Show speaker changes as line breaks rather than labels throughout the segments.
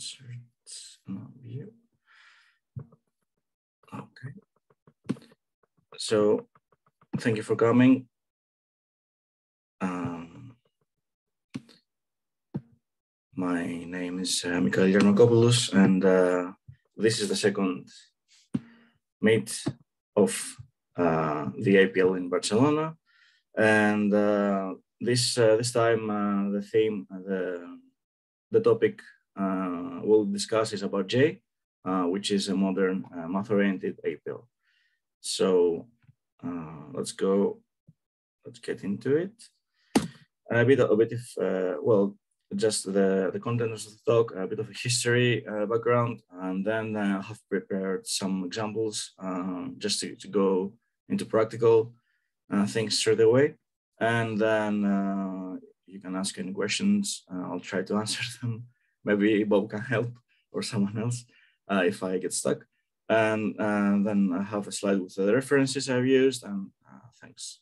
insert view. Okay. So thank you for coming. Um, my name is uh, Michail Liarmakopoulos, and uh, this is the second meet of uh, the APL in Barcelona. And uh, this uh, this time, uh, the theme, the the topic we'll discuss is about J, which is a modern math-oriented APL. So let's go. Let's get into it. A bit, of, a bit of well, just the, the content of the talk, a bit of a history uh, background, and then I uh, have prepared some examples uh, just to, to, go into practical uh, things straight away. And then uh, you can ask any questions. Uh, I'll try to answer them. Maybe Bob can help or someone else if I get stuck. And then I have a slide with the references I've used, and thanks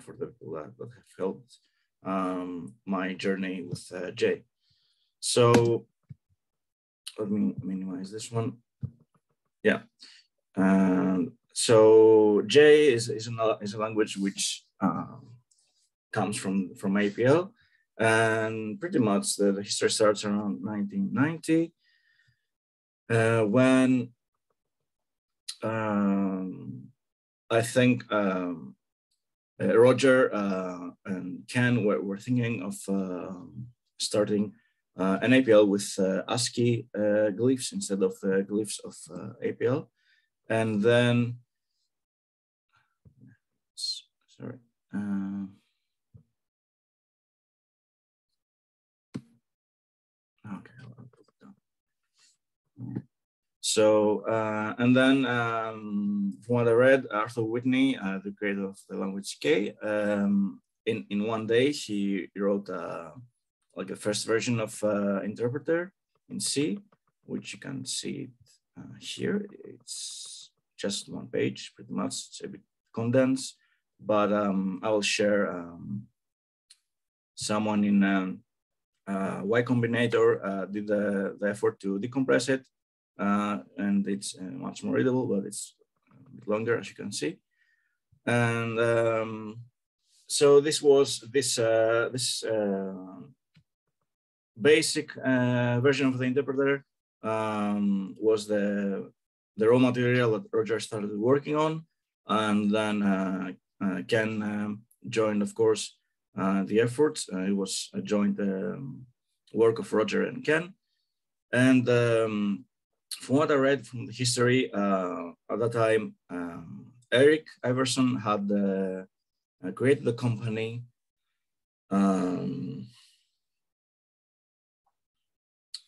for the people that, that have helped um, my journey with uh, J. So let me minimize this one. Yeah. So J is, is, a, is a language which um, comes from, from APL and pretty much the, history starts around 1990 uh, when um, I think um, uh, Roger uh, and Ken were, were thinking of um, starting uh, an APL with ASCII glyphs instead of glyphs of APL. And then, sorry. okay, I'll put it down. So, uh, and then um, from what I read, Arthur Whitney, uh, the creator of the language K, um, in, in one day, she wrote uh, like a first version of uh, interpreter in C, which you can see uh, here. It's just one page, pretty much. It's a bit condensed, but um, I will share um, someone in um, uh, Y Combinator did the, the effort to decompress it uh, and it's uh, much more readable, but it's a bit longer as you can see. And um, so this was this uh, this uh, basic uh, version of the interpreter um, was the the raw material that Roger started working on, and then uh, Ken um, joined, of course, the effort. it was a joint um, work of Roger and Ken, and um, from what I read from the history, uh, at that time, um, Eric Iverson had uh, created the company. Um,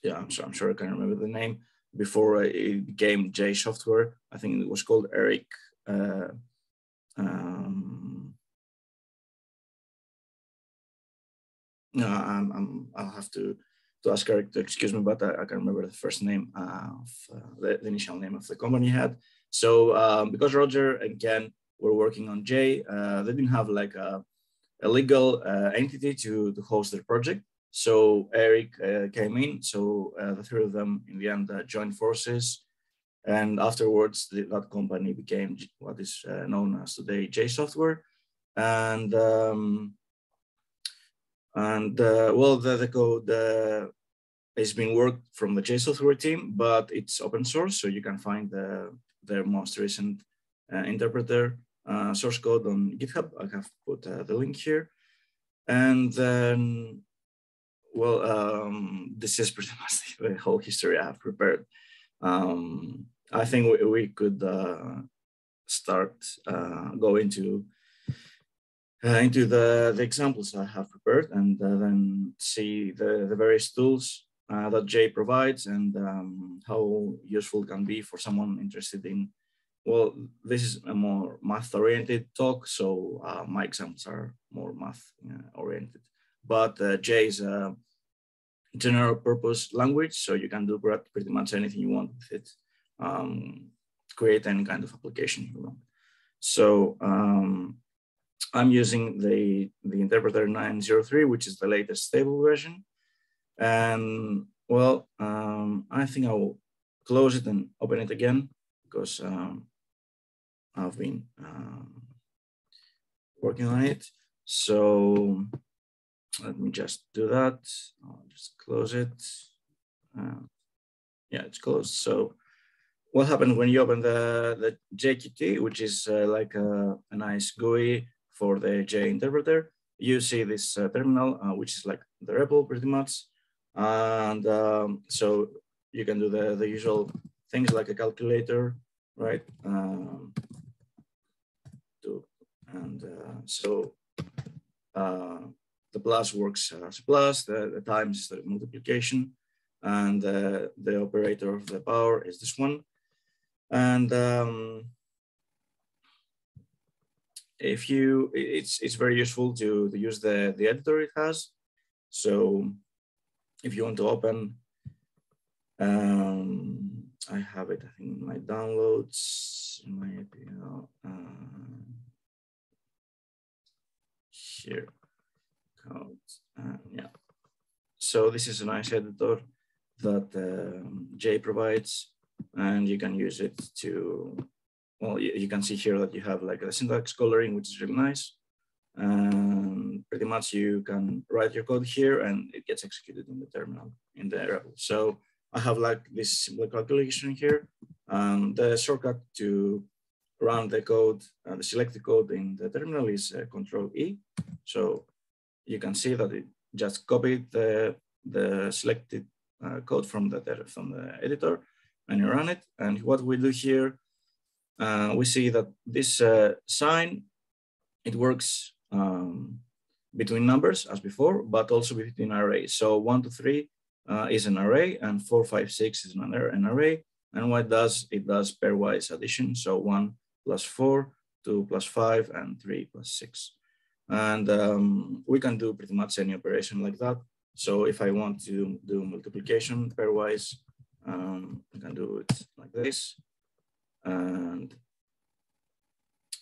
yeah, I'm sure, I'm sure I can remember the name before it became J Software. I think it was called Eric. Uh, um, no, I'm, I'm, I'll have to to ask her to excuse me, but I, I can remember the first name of uh, the, the, initial name of the company had. So um, because Roger and Ken were working on J, uh, they didn't have like a, a legal uh, entity to, to host their project. So Eric uh, came in. So uh, the three of them in the end uh, joined forces. And afterwards, the, that company became what is known as today J Software. And um, and uh, well, the, the code uh, is being worked from the JSoftware team, but it's open source, so you can find the, their most recent uh, interpreter uh, source code on GitHub. I have put uh, the link here. And then, well, um, this is pretty much the whole history I have prepared. Um, I think we, we could uh, start going to uh, into the, the examples I have prepared and uh, then see the, the various tools uh, that J provides and um, how useful it can be for someone interested in, well, this is a more math oriented talk. So uh, my examples are more math uh, oriented, but uh, J is a general purpose language. So you can do pretty much anything you want with it. Um, create any kind of application you want. So um, I'm using the, the interpreter 903, which is the latest stable version. And well, um, I think I will close it and open it again because um, I've been um, working on it. So let me just do that. I'll just close it. Uh, yeah, it's closed. So what happens when you open the, the JQT, which is uh, like a, a, nice GUI for the J interpreter, you see this uh, terminal, uh, which is like the REPL pretty much. And um, so you can do the, the usual things like a calculator, right? Um, to, and uh, so uh, the plus works as plus, the, the times the multiplication, and the operator of the power is this one. And um, if you, it's, it's very useful to, to use the, the editor it has. So if you want to open, um, I have it, I think, in my downloads, in my APL, uh, here, code, uh, yeah. So this is a nice editor that um, J provides, and you can use it to, well, you, you, can see here that you have like a syntax coloring, which is really nice. And pretty much you can write your code here and it gets executed in the terminal in the REPL. So I have like this simple calculation here. Um, the shortcut to run the code, uh, the selected code in the terminal is uh, Control E. So you can see that it just copied the, the selected uh, code from the, from the editor and you run it. And what we do here, uh, we see that this uh, sign, it works um, between numbers as before, but also between arrays. So one to three uh, is an array and four, five, six is another an array. And what it does, it does pairwise addition. So one plus four, two plus five, and three plus six. And um, we can do pretty much any operation like that. So if I want to do multiplication pairwise, um, I can do it like this. And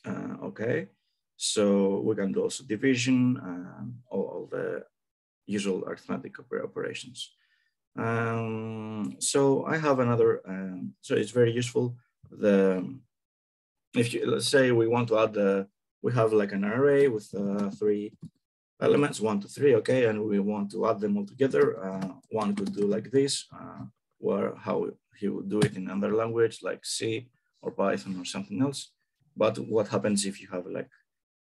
uh, okay, so we can do also division and all, all the usual arithmetic operations. Um, so I have another, um, so it's very useful. The if you let's say we want to add the, we have like an array with uh, three elements, one to three, okay, and we want to add them all together. Uh, one could do like this, uh, where how he would do it in another language like C or Python or something else. But what happens if you have like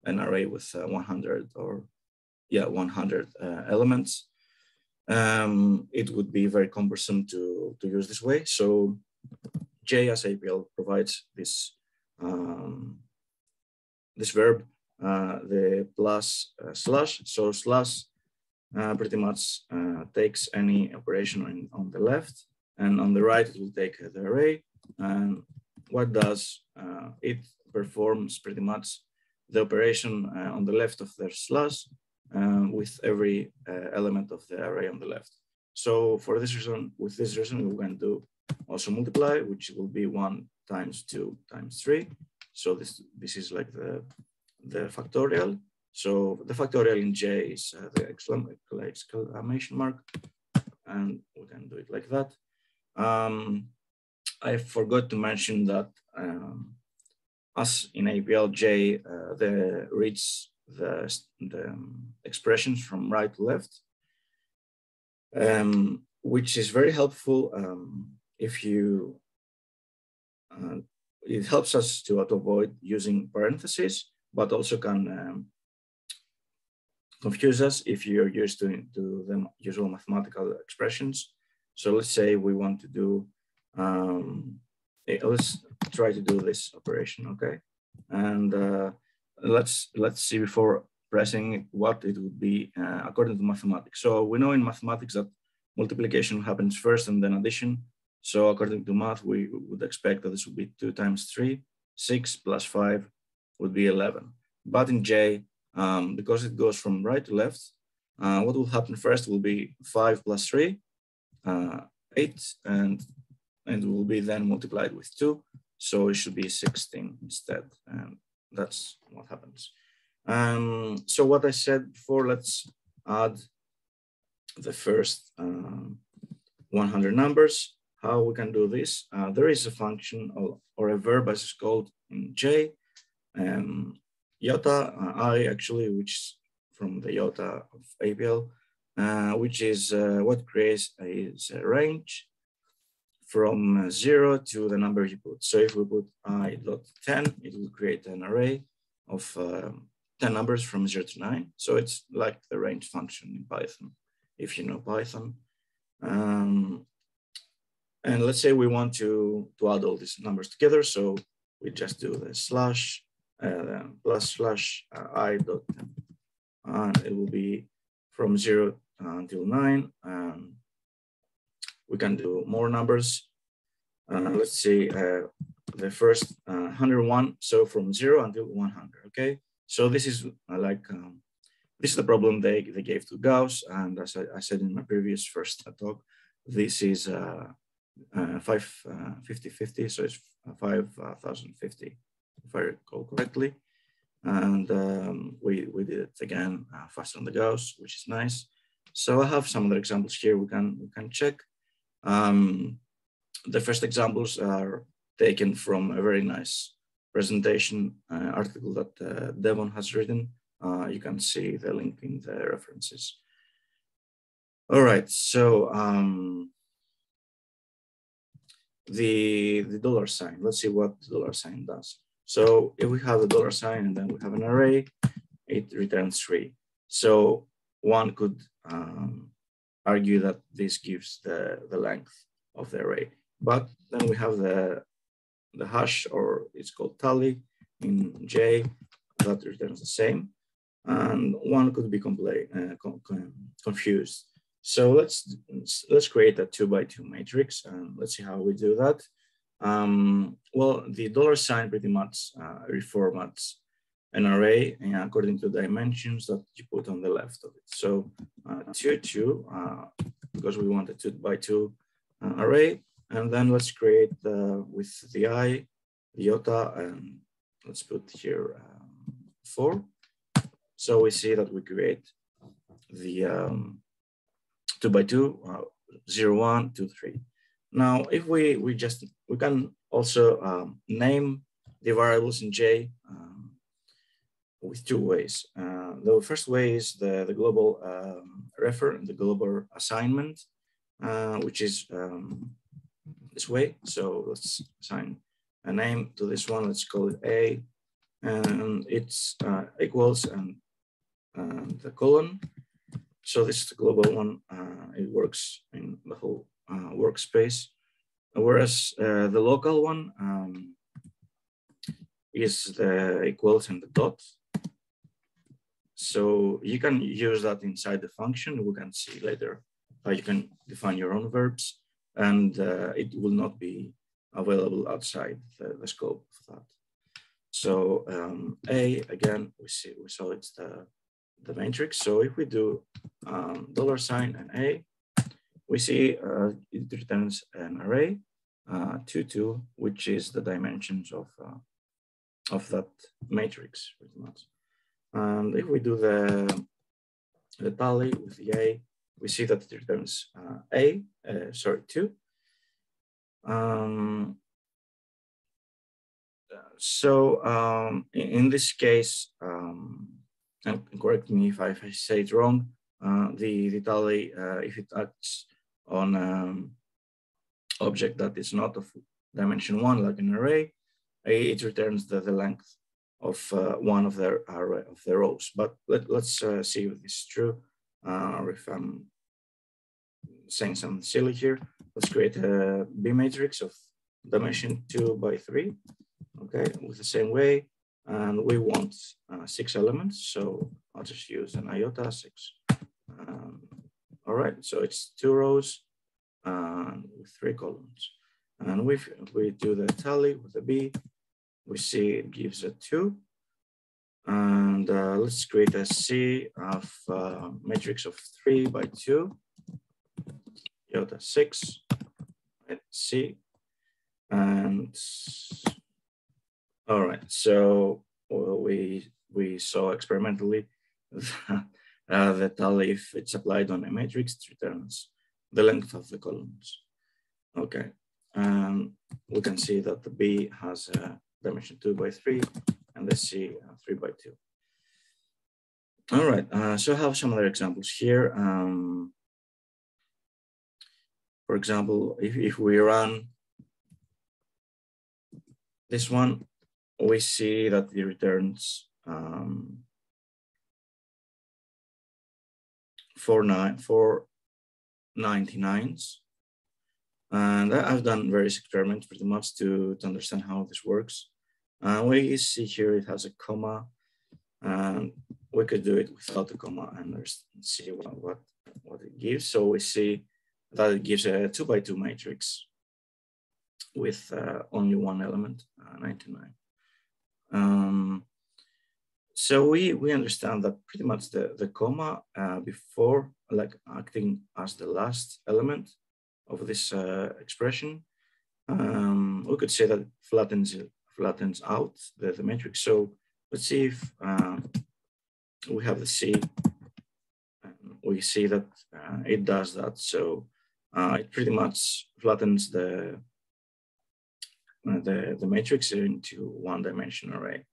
an array with uh, 100 or yeah, 100 uh, elements? Um, it would be very cumbersome to, to use this way. So JS APL provides this um, this verb uh, the plus uh, slash. So slash uh, pretty much takes any operation on, on the left and on the right, it will take the array. And what does it performs pretty much the operation on the left of their slash with every element of the array on the left. So for this reason, with this reason, we're going to also multiply, which will be one times two times three. So this, this is like the the factorial. So the factorial in J is uh, the exclamation mark, and we can do it like that. Um, I forgot to mention that um, in APLJ, uh, the reads the, the expressions from right to left, um, which is very helpful um, if you, uh, it helps us to, to avoid using parentheses but also can um, confuse us if you're used to, to the usual mathematical expressions. So let's say we want to do, um, let's try to do this operation, okay? And uh, let's, let's see before pressing what it would be uh, according to mathematics. So we know in mathematics that multiplication happens first and then addition. So according to math, we would expect that this would be two times three, six plus five would be 11. But in J, um, because it goes from right to left, uh, what will happen first will be 5 plus 3, uh, 8, and, and will be then multiplied with 2. So it should be 16 instead. And that's what happens. Um, so what I said before, let's add the first um, 100 numbers. How we can do this? Uh, there is a function or, or, a verb as it's called in J, um, iota uh, i actually, which is from the iota of APL, uh, which is uh, what creates a, a range from zero to the number you put. So if we put i dot 10, it will create an array of um, 10 numbers from zero to nine. So it's like the range function in Python, if you know Python. Um, and let's say we want to, to add all these numbers together. So we just do the slash uh, plus slash uh, i dot 10. And it will be from zero until nine. And we can do more numbers. Uh, let's see, uh, the first 101. Uh, so from zero until 100, okay? So this is uh, like, um, this is the problem they, they gave to Gauss. And as I, I said in my previous first talk, this is uh, uh, 550 50, so it's 5050 if I recall correctly. And um, we, we did it again uh, faster on the Gauss, which is nice. So I have some other examples here we can, we can check. Um, the first examples are taken from a very nice presentation uh, article that uh, Devon has written. Uh, you can see the link in the references. All right, so um, the, the dollar sign, let's see what the dollar sign does. So if we have a dollar sign and then we have an array, it returns three. So one could um, argue that this gives the, the length of the array. But then we have the, the hash, or it's called tally in J, that returns the same. And one could be uh, confused. So let's, let's create a two by two matrix and let's see how we do that. Um, well, the dollar sign pretty much uh, reformats an array uh, according to dimensions that you put on the left of it. So uh, two, two, uh, because we want a two by two uh, array. And then let's create with the i, iota, and let's put here um, four. So we see that we create the um, two by two, uh, zero, one, two, three. Now, if we, we just, we can also um, name the variables in J um, with two ways. Uh, the first way is the, the global um, refer, the global assignment, uh, which is um, this way. So let's assign a name to this one. Let's call it A, and it's uh, equals and, the colon. So this is the global one. Uh, it works in the whole uh, workspace, whereas uh, the local one um, is the equals and the dot. So you can use that inside the function. We can see later how you can define your own verbs and uh, it will not be available outside the, the scope of that. So um, A, again, we see we saw it's the, the matrix. So if we do um, dollar sign and A, we see uh, it returns an array, uh, 2, 2, which is the dimensions of, uh, of that matrix, pretty much. And if we do the, the tally with the A, we see that it returns uh, A, uh, sorry, 2. Um, so um, in, in, this case, um, and correct me if I, if I say it wrong, uh, the, the tally, uh, if it acts on um, object that is not of dimension one, like an array, it returns the, the length of uh, one of the array of the rows. But let, us uh, see if this is true, uh, or if I'm saying something silly here. Let's create a B matrix of dimension two by three, okay, with the same way. And we want uh, six elements, so I'll just use an iota six. Um, all right, so it's two rows and with three columns. And if we do the tally with the B, we see it gives a two. And uh, let's create a C of uh, matrix of three by two, iota six, right, C. And all right, so well, we we saw experimentally that uh, that if it's applied on a matrix, it returns the length of the columns. Okay, um, we can see that the B has a dimension two by three and the C uh, three by two. All right, uh, so I have some other examples here. Um, for example, if, if we run this one, we see that it returns um, four, nine, four 99s. And I've done various experiments pretty much to, to understand how this works. Uh, we see here it has a comma. And we could do it without the comma and see what, what, what it gives. So we see that it gives a two by two matrix with uh, only one element, uh, 99. Um, so we, we understand that pretty much the, the comma uh, before, like acting as the last element of this uh, expression, um, we could say that flattens flattens out the, the matrix. So let's see if uh, we have the C. We see that uh, it does that. So uh, it pretty much flattens the, uh, the, the matrix into one dimension array.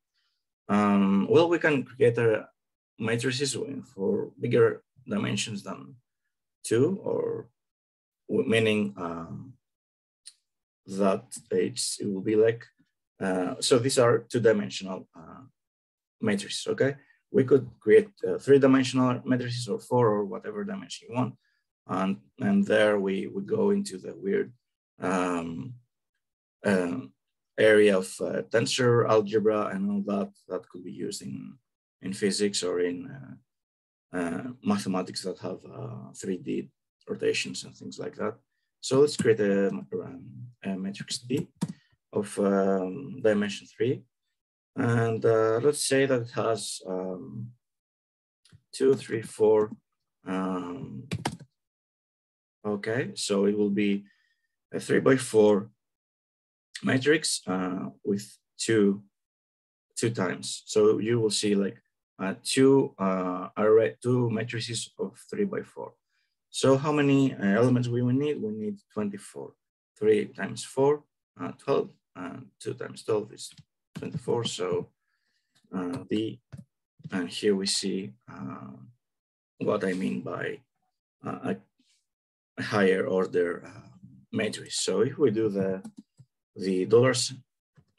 Um, well, we can create a matrices for bigger dimensions than two, or meaning um, that it will be like, uh, so these are two-dimensional uh, matrices, okay? We could create uh, three-dimensional matrices or four or whatever dimension you want. And, and there we would go into the weird um, uh, area of uh, tensor algebra and all that that could be used in, in physics or in uh, mathematics that have 3D uh, rotations and things like that. So let's create a, a matrix D of um, dimension three. And uh, let's say that it has um, two, three, four. Um, okay, so it will be a three by four matrix uh, with two two times. So you will see like uh, two uh, array, two matrices of three by four. So how many uh, elements we will need? We need 24. Three times four, uh, 12, and two times 12 is 24. So uh, the, and here we see uh, what I mean by a, a higher order matrix. So if we do the the dollars.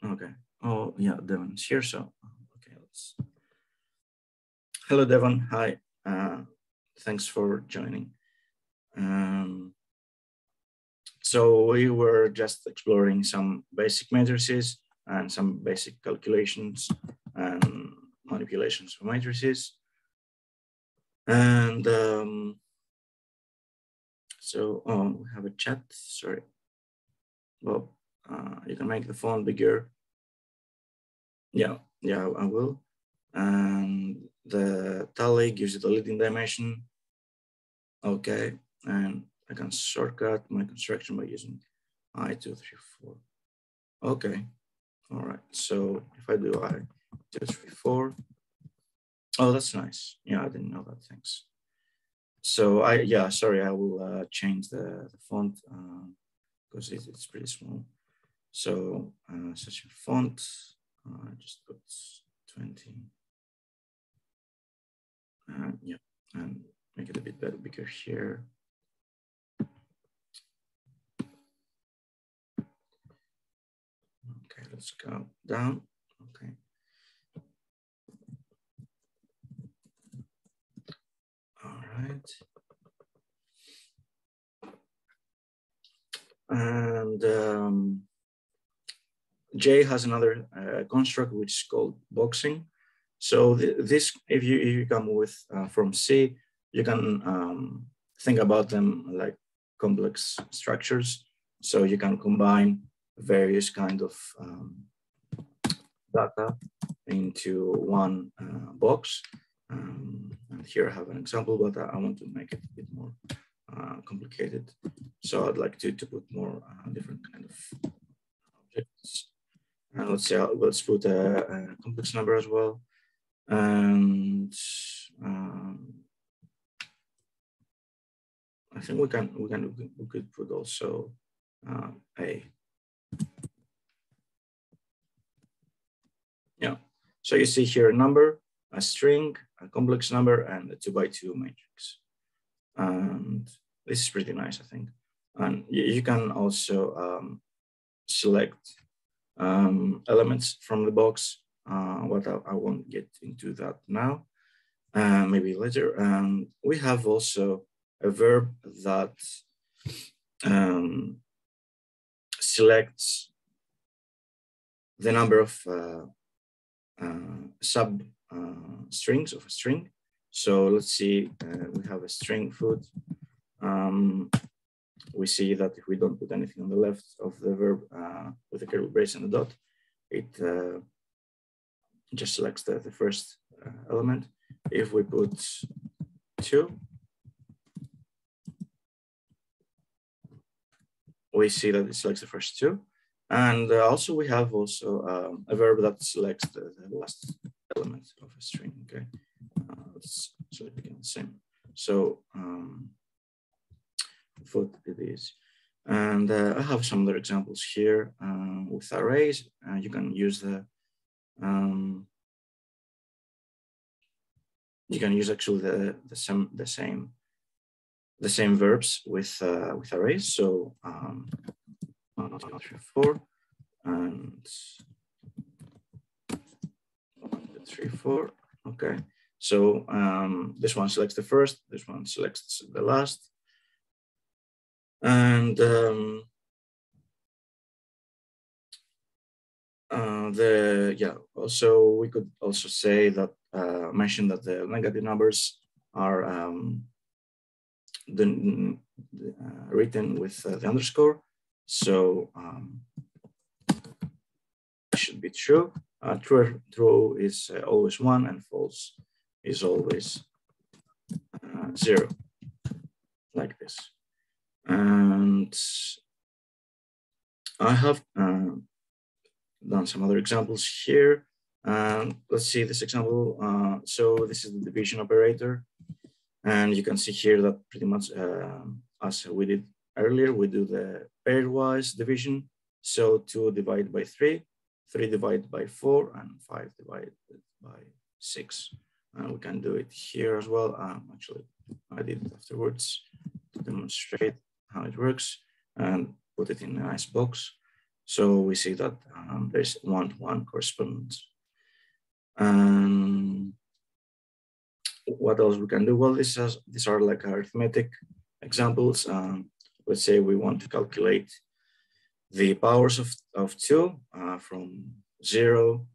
Okay. Oh, yeah, Devon's here. So, okay, let's. Hello, Devon. Hi. Uh, thanks for joining. Um, so we were just exploring some basic matrices and some basic calculations and manipulations of matrices. And um, so, oh, we have a chat, sorry. Bob. Uh, you can make the font bigger. Yeah, yeah, I will. And the tally gives you the leading dimension. Okay, and I can shortcut my construction by using I two three four. Okay, all right. So if I do I two three four, oh, that's nice. Yeah, I didn't know that. Thanks. So I yeah, sorry, I will uh, change the, the font because uh, it, it's pretty small. So uh, such a font, uh, just put 20. Uh, yeah, and make it a bit better, bigger here. Okay, let's go down. Okay. All right. And um, J has another uh, construct which is called boxing. So th this, if you if you come with uh, from C, you can um, think about them like complex structures. So you can combine various kind of um, data into one uh, box. Um, and here I have an example, but I want to make it a bit more uh, complicated. So I'd like to, to put more uh, different kind of objects and let's say let's put a, a complex number as well. And um, I think we can we can we could put also uh, a yeah. So you see here a number, a string, a complex number, and a two by two matrix. And this is pretty nice, I think. And you, can also um, select um, elements from the box. Uh, what I, I, won't get into that now, uh, maybe later. And we have also a verb that um, selects the number of uh, sub uh, strings of a string. So let's see, uh, we have a string food. Um, we see that if we don't put anything on the left of the verb uh, with a curly brace and a dot, it uh, just selects the, the first element. If we put two, we see that it selects the first two. And uh, also we have also um, a verb that selects the, the, last element of a string, okay? Let's select again the same. So um, what it is. And uh, I have some other examples here uh, with arrays. Uh, you can use the, um, you can use actually the, the, same, the same the same verbs with uh, with arrays. So um, one, two, three, four, and one, two, three, four. Okay. So um, this one selects the first. This one selects the last. And um, uh, the yeah. Also, we could also say that uh, mention that the negative numbers are um, the, uh, written with uh, the underscore. So um, should be true. Uh, true, true is uh, always one and false is always uh, zero, like this. And I have uh, done some other examples here. Um, let's see this example. so this is the division operator. And you can see here that pretty much uh, as we did earlier, we do the pairwise division. So two divided by three, three divided by four, and five divided by six. And we can do it here as well. Um, actually, I did it afterwards to demonstrate how it works and put it in a nice box. So we see that um, there's one-to-one -one correspondence. And what else we can do? Well, this has, these are like arithmetic examples. Um, let's say we want to calculate the powers of, of two uh, from zero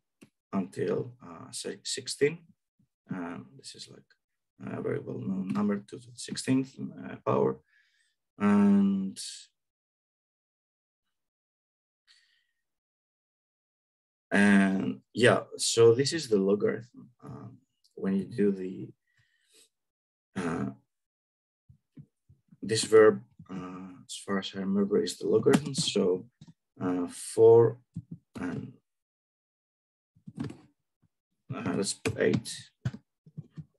until uh, 16. Um, this is like a very well-known number to the 16th uh, power. And and yeah, so this is the logarithm. Um, when you do the uh, this verb, as far as I remember, is the logarithm. So uh, four and uh, let's put eight.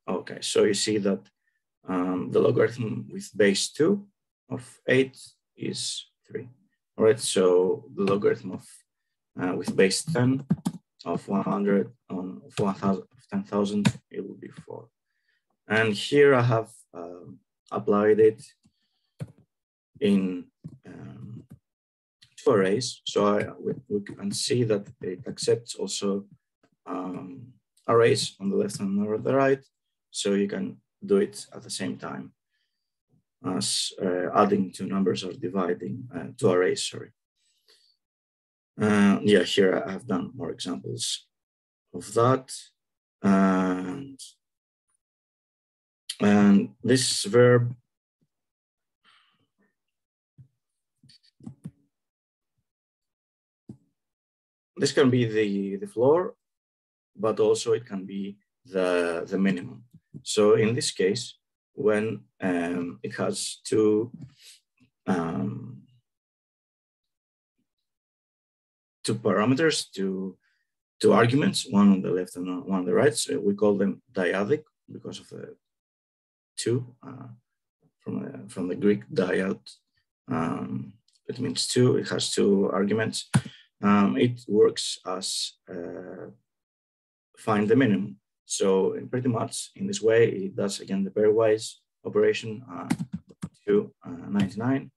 Okay, so you see that um, the logarithm with base two of eight is three. All right, so the logarithm of uh, with base 10 of 100 on 10,000, it will be four. And here I have um, applied it in um, two arrays. So I, we, we, can see that it accepts also um, arrays on the left and on the right. So you can do it at the same time as uh, adding two numbers or dividing uh, two arrays, sorry. Uh, yeah, here I have done more examples of that. And and this verb this can be the, the floor, but also it can be the, the minimum. So in this case, when um, it has two, um, two parameters, two, two arguments, one on the left and one on the right, so we call them dyadic because of the two uh, from, uh, from the Greek dyad. Um, it means two, it has two arguments. Um, it works as uh, find the minimum. So pretty much in this way, it does again the pairwise operation uh, to uh, 99,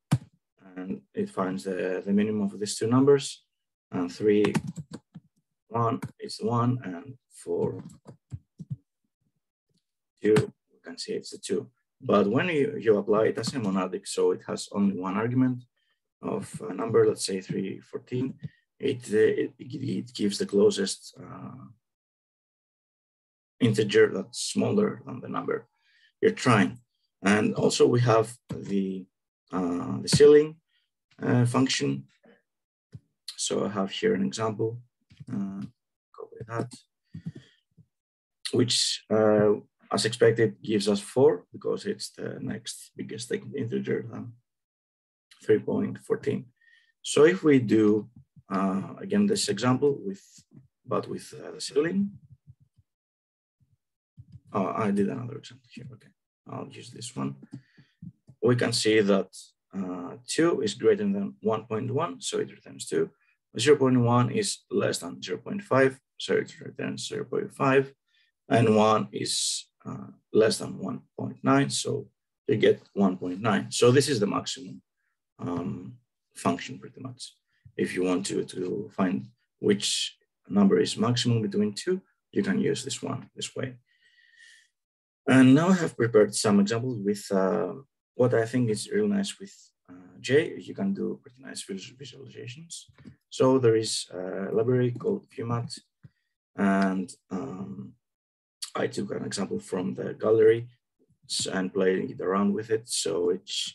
and it finds the, the minimum of these two numbers, and three, one is one, and four, two, we can see it's a two. But when you, you apply it as a monadic, so it has only one argument of a number, let's say 314, it, it, it gives the closest uh, integer that's smaller than the number you're trying. And also we have the, uh, the ceiling uh, function. So I have here an example, uh, copy that, which uh, as expected gives us four because it's the next biggest integer than 3.14. So if we do, again, this example with, but with uh, the ceiling, oh, I did another example here, okay. I'll use this one. We can see that uh, 2 is greater than 1.1, so it returns 2. 0 0.1 is less than 0 0.5, so it returns 0 0.5. And 1 is uh, less than 1.9, so you get 1.9. So this is the maximum um, function pretty much. If you want to, to find which number is maximum between two, you can use this one this way. And now I have prepared some examples with uh, what I think is really nice with uh, J. You can do pretty nice visualizations. So there is a library called ViewMat, and um, I took an example from the gallery and played it around with it. So it's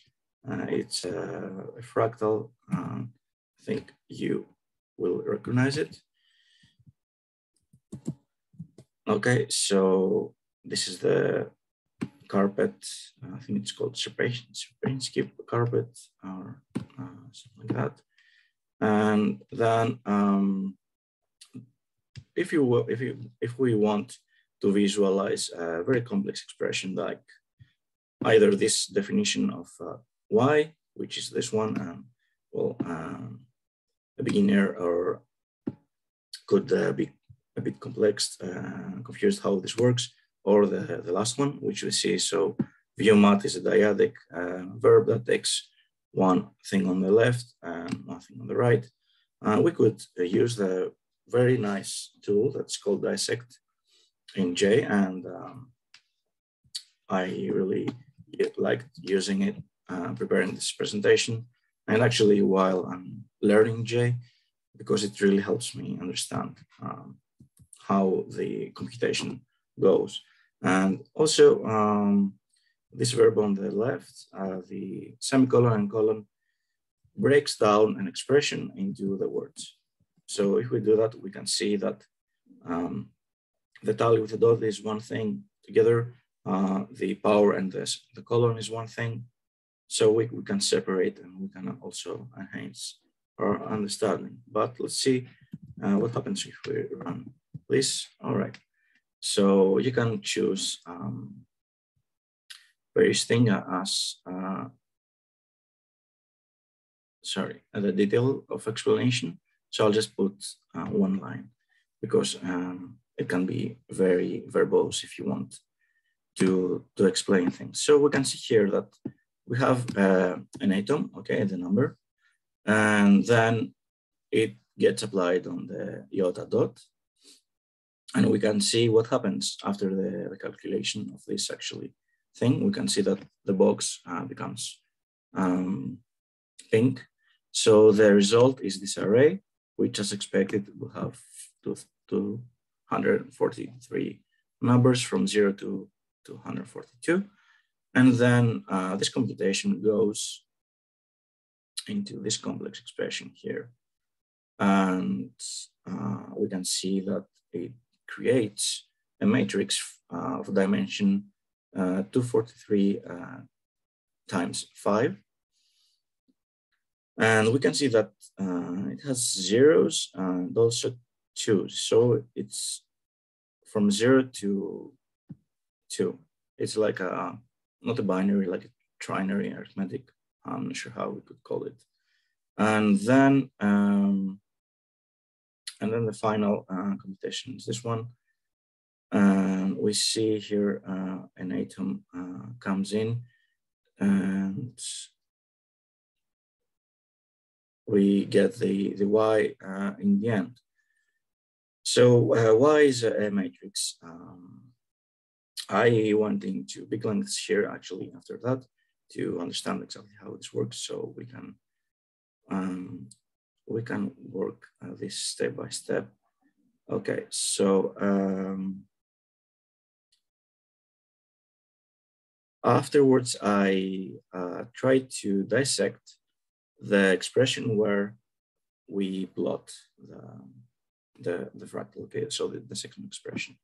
uh, it's a fractal. Um, think you will recognize it. Okay, so this is the carpet. I think it's called Sierpinski carpet or uh, something like that. And then um, if you if you if we want to visualize a very complex expression like either this definition of uh, y, which is this one, and well, um, a beginner or could uh, be a bit complex, uh, confused how this works or the, the last one, which we see. So ViewMat is a dyadic uh, verb that takes one thing on the left and one thing on the right. Uh, we could uh, use the very nice tool that's called Dissect in J, and um, I really liked using it, uh, preparing this presentation, and actually while I'm learning J, because it really helps me understand um, how the computation goes. And also um, this verb on the left, uh, the semicolon and colon breaks down an expression into the words. So if we do that, we can see that um, the tally with the dot is one thing together, uh, the power and the, the colon is one thing. So we, we can separate and we can also enhance our understanding. But let's see uh, what happens if we run this. All right. So you can choose um, various things as, uh, sorry, the detail of explanation. So I'll just put uh, one line because um, it can be very verbose if you want to, to explain things. So we can see here that we have uh, an atom, okay, the number, and then it gets applied on the iota dot and we can see what happens after the, the calculation of this actually thing. We can see that the box uh, becomes um, pink. So the result is this array, which as expected will have 243 numbers from zero to 242. And then uh, this computation goes into this complex expression here. And uh, we can see that it creates a matrix uh, of dimension uh, 243 uh, times 5. And we can see that uh, it has zeros and also twos. So it's from zero to two. It's like a, not a binary, like a trinary arithmetic. I'm not sure how we could call it. And then, um, and then the final uh, computation is this one. And we see here uh, an atom uh, comes in and we get the, the y uh, in the end. So uh, y is a, a matrix. Um, I went into big lengths here actually after that to understand exactly how this works so we can um, we can work uh, this step by step. Okay, so um, afterwards I uh, tried to dissect the expression where we plot the, the, the fractal, okay, so the, the second expression.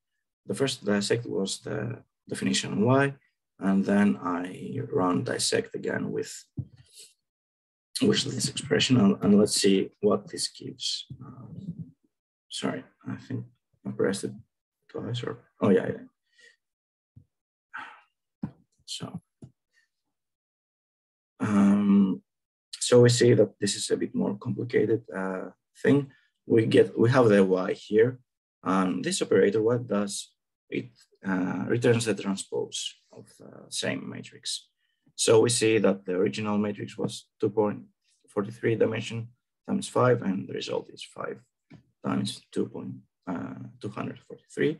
The first dissect was the definition y, and then I run dissect again with, with this expression, and, and let's see what this gives. Um, sorry, I think I pressed it twice, or, oh yeah, yeah. So, um, so we see that this is a bit more complicated uh, thing. We get we have the y here. and this operator, what does it uh, returns the transpose of the same matrix. So we see that the original matrix was 2.43 dimension times five, and the result is five times 2.243. Uh,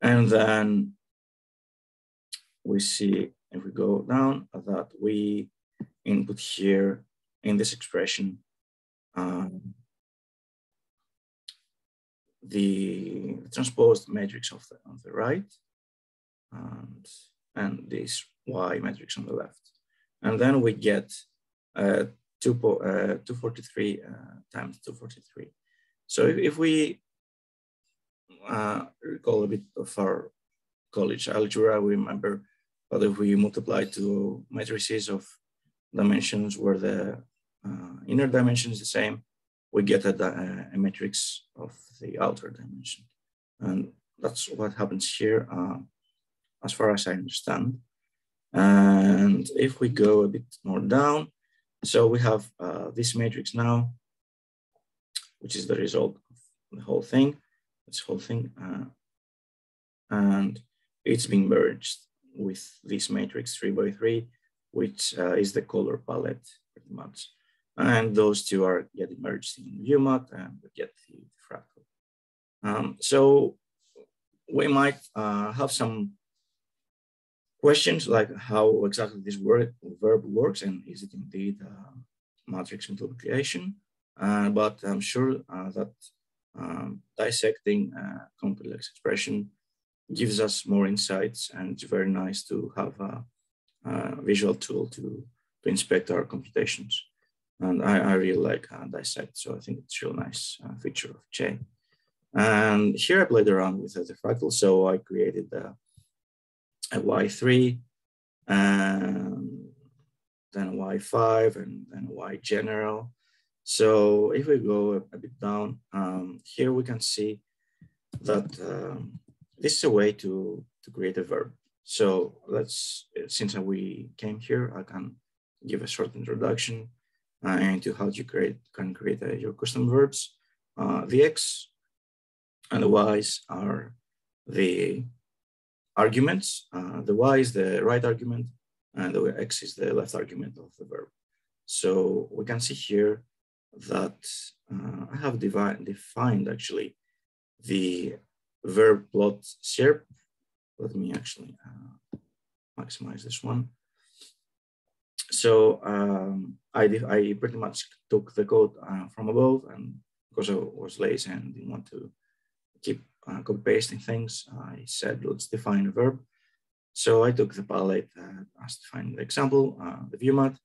and then we see, if we go down, that we input here in this expression um, the transposed matrix of the, on the right and, and this y matrix on the left. And then we get uh, two, uh, 243 uh, times 243. So if, if we uh, recall a bit of our college algebra, we remember that if we multiply two matrices of dimensions where the uh, inner dimension is the same, we get a, a, matrix of the outer dimension. And that's what happens here, uh, as far as I understand. And if we go a bit more down, so we have uh, this matrix now, which is the result of the whole thing, this whole thing. Uh, and it's being merged with this matrix three by three, which uh, is the color palette pretty much. And those two are getting merged in ViewMat and we get the fractal. Um, so we might uh, have some questions like how exactly this word, verb works and is it indeed uh, matrix multiplication? Uh, but I'm sure uh, that um, dissecting uh, complex expression gives us more insights and it's very nice to have a, a visual tool to, to inspect our computations. And I, I really like uh, Dissect, so I think it's a real nice uh, feature of J. And here I played around with the fractal, so I created a, a Y3, and then a Y5, and then a Y general. So if we go a, a bit down, um, here we can see that um, this is a way to, to create a verb. So let's, since we came here, I can give a short introduction uh, into how you create can create uh, your custom verbs. Uh, the x and the y's are the arguments. the y is the right argument, and the x is the left argument of the verb. So we can see here that uh, I have defined actually the verb plot SERP. Let me actually uh, maximize this one. So um, I, I pretty much took the code uh, from above and because I was lazy and didn't want to keep uh, copy pasting things, I said, let's define a verb. So I took the palette uh, as defined the example, uh, the ViewMat,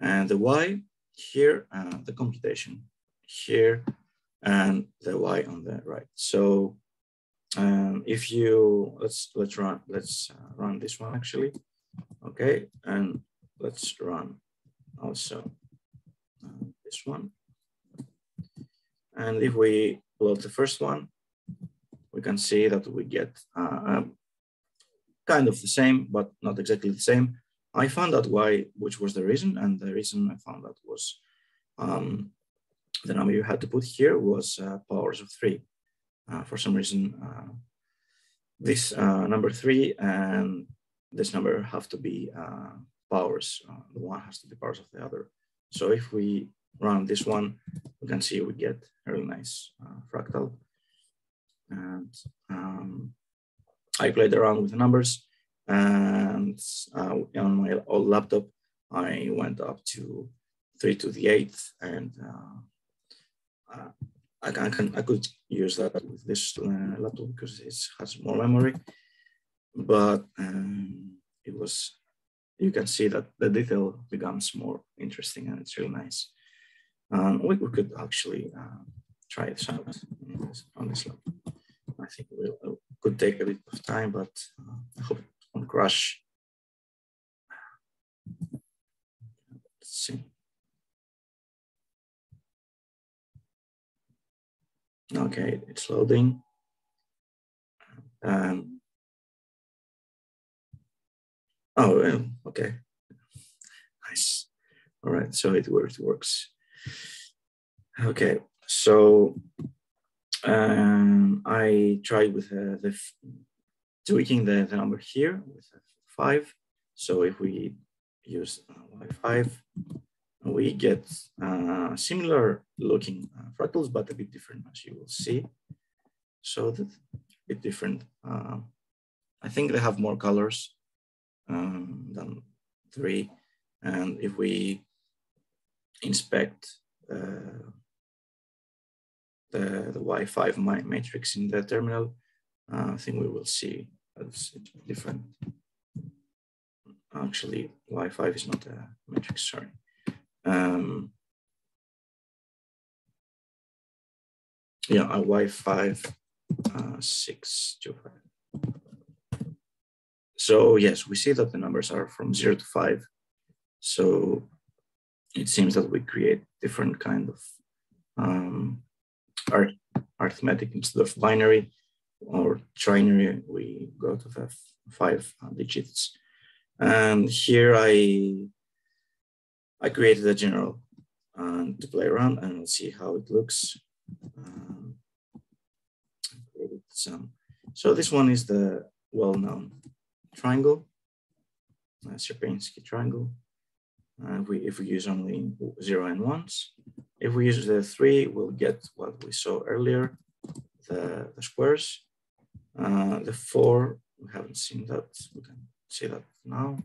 and the Y here, uh, the computation here, and the Y on the right. So um, if you, let's, let's run, let's uh, run this one actually. Okay, and let's run also uh, this one. And if we load the first one, can see that we get uh, um, kind of the same, but not exactly the same. I found out why, which was the reason, and the reason I found out was um, the number you had to put here was uh, powers of three. Uh, for some reason, uh, this uh, number three and this number have to be uh, powers. Uh, the one has to be powers of the other. So if we run this one, we can see we get a really nice fractal. And um, I played around with the numbers and on my old laptop, I went up to three to the eighth and uh, I, can, I could use that with this uh, laptop because it has more memory, but um, it was, you can see that the detail becomes more interesting and it's really nice. Um, we, we could actually uh, try this out on this laptop. I think it will, could take a bit of time, but uh, I hope it won't crash. Let's see. Okay, it's loading. Um, oh, okay. Nice. All right, so it works. It works. Okay, so um, I tried with uh, the tweaking the, the number here with five. So if we use uh, y5, we get uh, similar looking uh, fractals, but a bit different as you will see. So that a bit different. Uh, I think they have more colors um, than three. And if we inspect uh, the, the Y5 matrix in the terminal, uh, I think we will see it's different. Actually, Y5 is not a matrix, sorry. Um, yeah, a Y5 uh, 625. So yes, we see that the numbers are from zero to five. So it seems that we create different kind of um, arithmetic instead of binary or trinary, we go to the five digits. And here I I created a general um, to play around and see how it looks. Um, some. So this one is the well-known triangle, uh, Sierpinski triangle. Uh, we, if we use only zero and ones, if we use the three, we'll get what we saw earlier, the, the squares. Uh, the four, we haven't seen that, we can see that now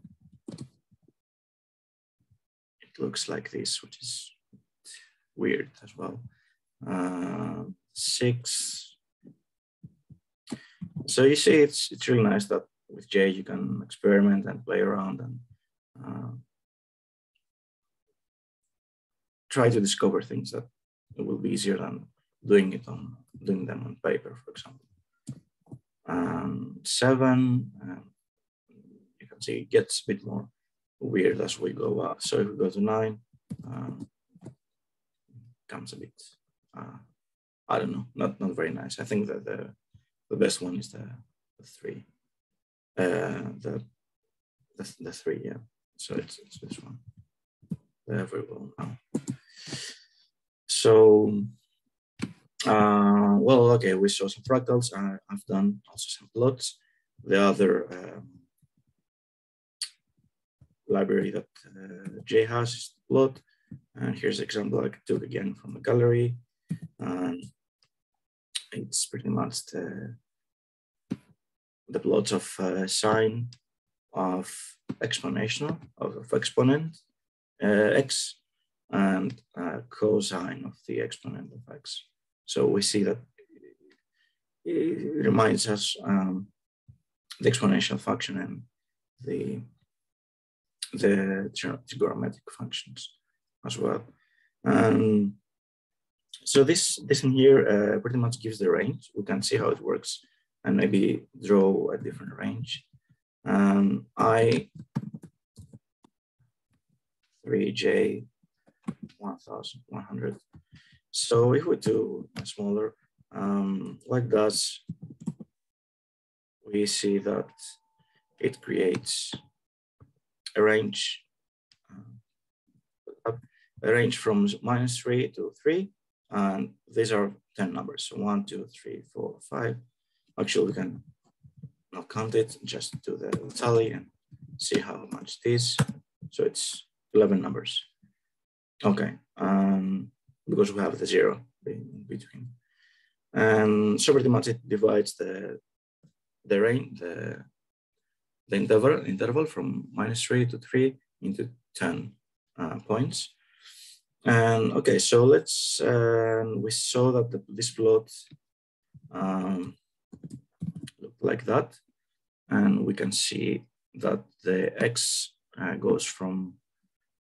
It looks like this, which is weird as well. Uh, six. So you see, it's it's really nice that with J you can experiment and play around and uh, try to discover things that will be easier than doing it on doing them on paper, for example. Um, seven, um, you can see it gets a bit more weird as we go up. So if we go to nine, um, comes a bit, uh, I don't know, not, not very nice. I think that the, the best one is the, the three, uh, the, the, the three, yeah. So it's, it's this one, very well now. So, uh, well, okay, we saw some fractals. Uh, I've done also some plots. The other um, library that uh, J has is plot. And here's an example I took again from the gallery. It's pretty much the, the plots of uh, sine of exponential, of, of exponent uh, x, and uh, cosine of the exponent of x. So we see that it reminds us um, the exponential function and the the trigonometric functions as well. Um, so this, this in here uh, pretty much gives the range. We can see how it works and maybe draw a different range. Um, I 3J 1100. So if we do a smaller, um, like this, we see that it creates a range, uh, a range from minus three to three, and these are 10 numbers. So one, two, three, four, five. Actually, we can not count it, just do the tally and see how much it is. So it's 11 numbers. Okay, um, because we have the zero in between. And so pretty much it divides the the range, the, the interval, interval from minus three to three into 10 uh, points. And okay, so let's, uh, we saw that the, this plot um, look like that. And we can see that the x uh, goes from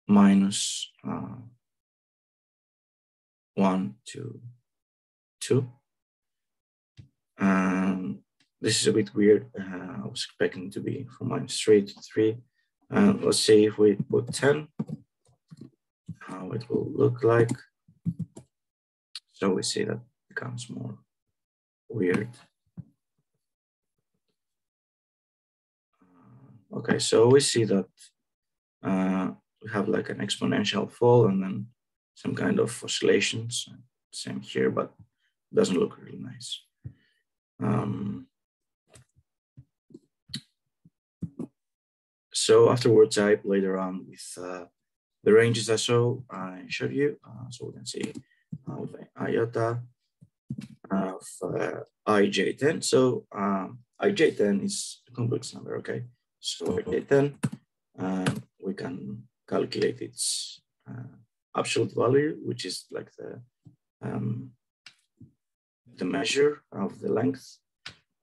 minus uh, one to two. And this is a bit weird. Uh, I was expecting to be from minus three to three. And let's see if we put 10, how it will look like. So we see that becomes more weird. Uh, okay, so we see that uh, we have like an exponential fall and then some kind of oscillations. Same here, but doesn't look really nice. Um, so afterwards, I played around with uh, the ranges I saw, I showed you. Uh, so we can see uh, iota of uh, ij10. So um, ij10 is a complex number, okay? So ij10, uh, we can calculate its uh, absolute value, which is like the um, the measure of the length,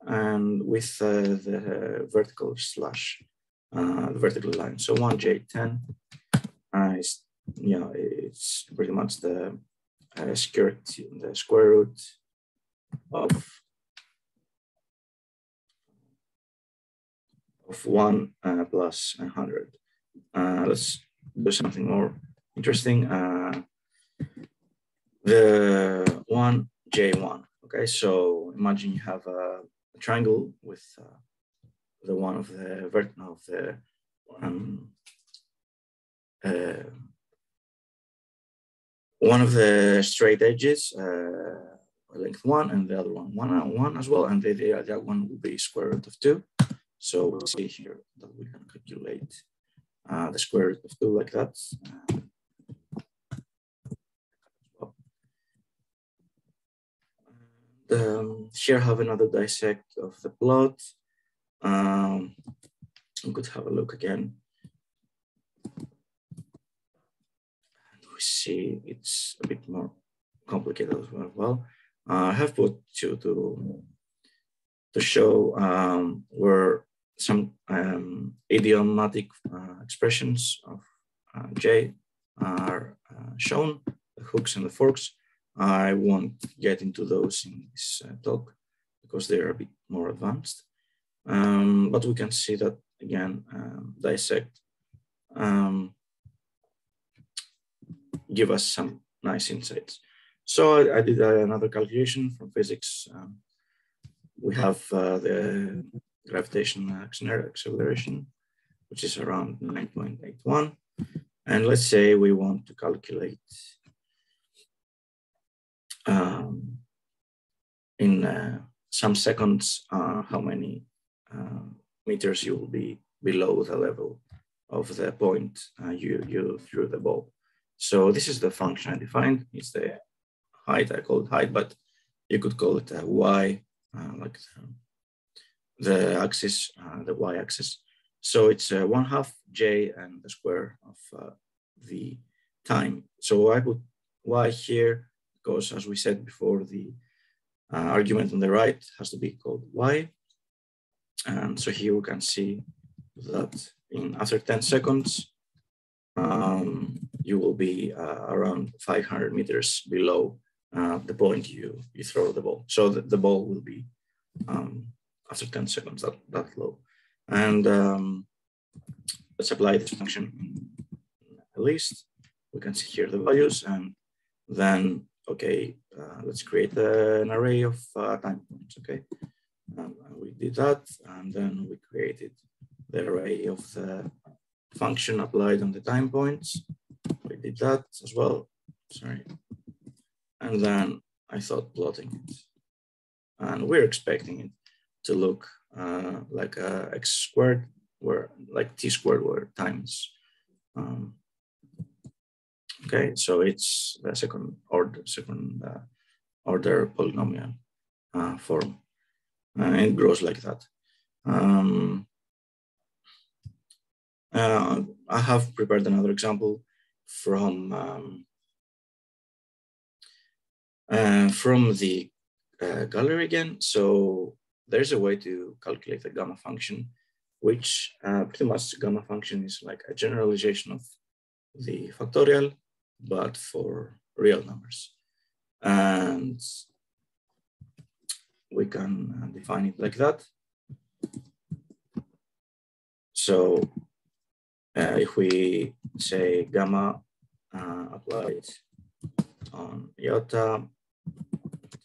and with uh, the vertical slash uh, the vertical line. So one J10 uh, is you know it's pretty much the uh, square the square root of of one uh, plus a hundred. Uh, let's do something more interesting. Uh, the one J1. Okay, so imagine you have a, a triangle with uh, the one of the vert of the um, uh, one of the straight edges, uh, length one, and the other one one and one as well, and the, the other one will be square root of two. So we'll see here that we can calculate uh, the square root of two like that. Um, here have another dissect of the plot. Um, we could have a look again. And we see it's a bit more complicated as well. Uh, I have put you to, to show um, where some um, idiomatic uh, expressions of uh, J are uh, shown, the hooks and the forks. I won't get into those in this uh, talk because they're a bit more advanced. Um, but we can see that again, um, dissect, um, give us some nice insights. So I, I did another calculation from physics. Um, we have uh, the gravitational acceleration, which is around 9.81. And let's say we want to calculate um, in uh, some seconds uh, how many uh, meters you will be below the level of the point uh, you, you threw the ball. So this is the function I defined. It's the height, I call it height, but you could call it a y, uh, like the, axis, uh, the y axis. So it's uh, one half j and the square of the time. So I put y here because as we said before, the uh, argument on the right has to be called y. And so here we can see that in after 10 seconds, um, you will be uh, around 500 meters below uh, the point you, you throw the ball. So the, the ball will be um, after 10 seconds that, that low. And um, let's apply this function at least. We can see here the values and then okay, uh, let's create an array of uh, time points, okay? Um, we did that, and then we created the array of the function applied on the time points. We did that as well, sorry. And then I thought plotting it. And we're expecting it to look uh, like a x squared, where like t squared where times. Um, okay, so it's the second order, second uh, order polynomial uh, form. and it grows like that. Um, uh, I have prepared another example from um, uh, from the uh, gallery again. So there's a way to calculate the gamma function, which uh, pretty much gamma function is like a generalization of the factorial, but for real numbers. And we can uh, define it like that. So uh, if we say gamma uh, applied on iota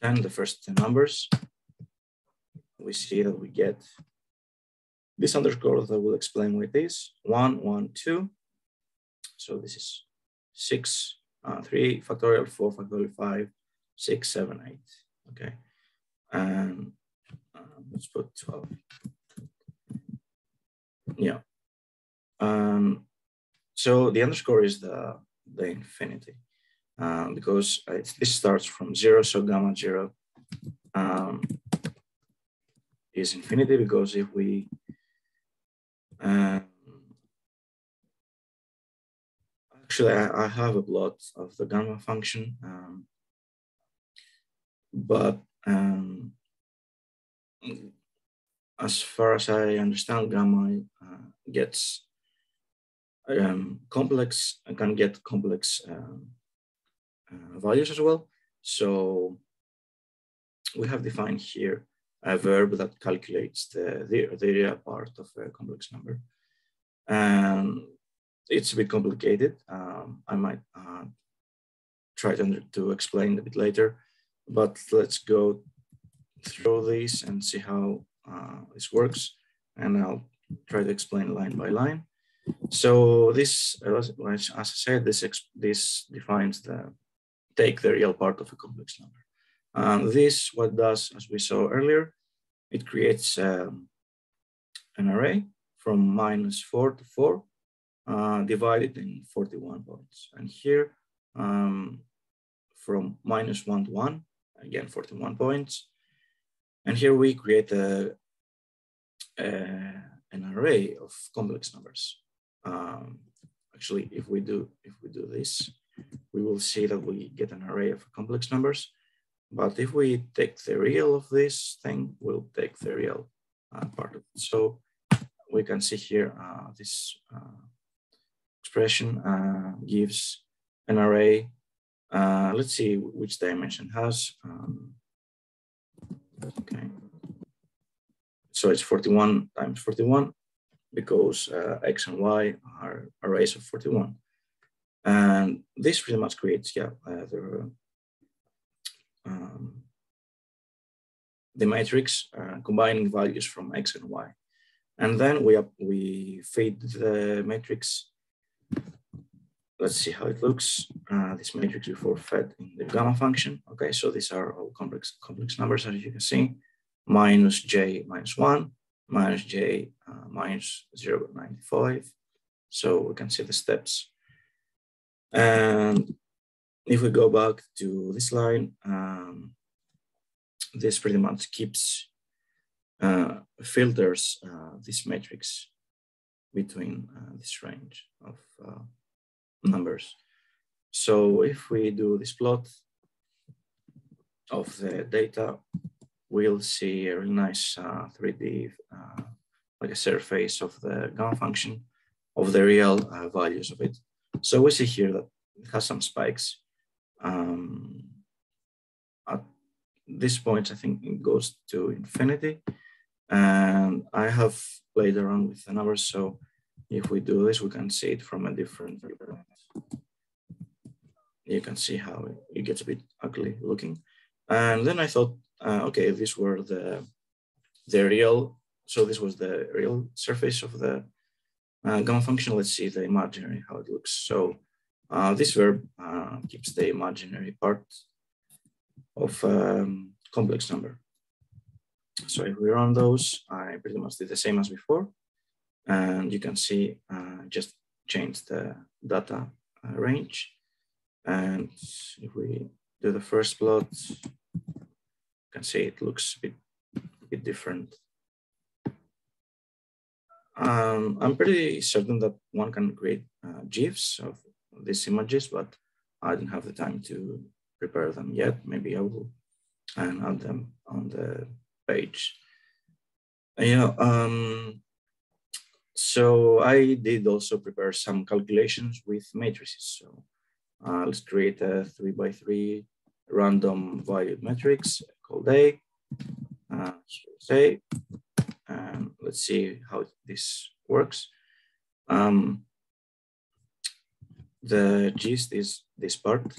10, the first 10 numbers, we see that we get this underscore that will explain what it is, one, one, two. So this is six, uh, three factorial, four factorial, five, six, seven, eight, okay. And uh, let's put 12. Yeah. Um, so the underscore is the, the infinity um, because this starts from zero, so gamma zero um, is infinity because if we um, actually I, I, have a plot of the gamma function, um, but um, as far as I understand, gamma uh, gets um, complex and can get complex um, uh, values as well. So we have defined here a verb that calculates the, the, the real part of a complex number. And it's a bit complicated. Um, I might uh, try to, to explain a bit later, but let's go through this and see how uh, this works. And I'll try to explain line by line. So this, as I said, this, this defines the take the real part of a complex number. Um, this, what does, as we saw earlier, it creates um, an array from minus four to four, uh, divided in 41 points. And here, um, from minus one to one, again, 41 points. And here we create a, a an array of complex numbers. Um, actually, if we do if we do this, we will see that we get an array of complex numbers. But if we take the real of this thing, we'll take the real uh, part of it. So we can see here uh, this uh, expression uh, gives an array. Uh, let's see which dimension has. Um, okay. So it's 41 times 41 because uh, X and Y are arrays of 41. And this pretty much creates, yeah, the, um, the matrix uh, combining values from X and Y. And then we, we feed the matrix. Let's see how it looks. Uh, this matrix before fed in the gamma function. Okay, so these are all complex, complex numbers as you can see. Minus J minus one, minus J uh, minus 0.95. So we can see the steps and if we go back to this line, um, this pretty much keeps uh, filters uh, this matrix between uh, this range of uh, numbers. So if we do this plot of the data, we'll see a really nice 3D, uh, uh, like a surface of the gamma function of the real values of it. So we see here that it has some spikes. Um, at this point, I think it goes to infinity. And I have played around with the numbers. So if we do this, we can see it from a different viewpoint. You can see how it gets a bit ugly looking. And then I thought, uh, okay, these were the, the real, so this was the real surface of the uh, gamma function, let's see the imaginary, how it looks. So uh, this verb uh, keeps the imaginary part of um, complex number. So if we run those, I pretty much did the same as before. And you can see uh, just change the data uh, range. And if we do the first plot, you can see it looks a bit, a bit different. Um, I'm pretty certain that one can create uh, GIFs of these images, but I didn't have the time to prepare them yet. Maybe I will and add them on the page. Yeah, um, so I did also prepare some calculations with matrices. So uh, let's create a three by three random valued matrix called A. Uh, and let's see how this works. Um, the gist is this part,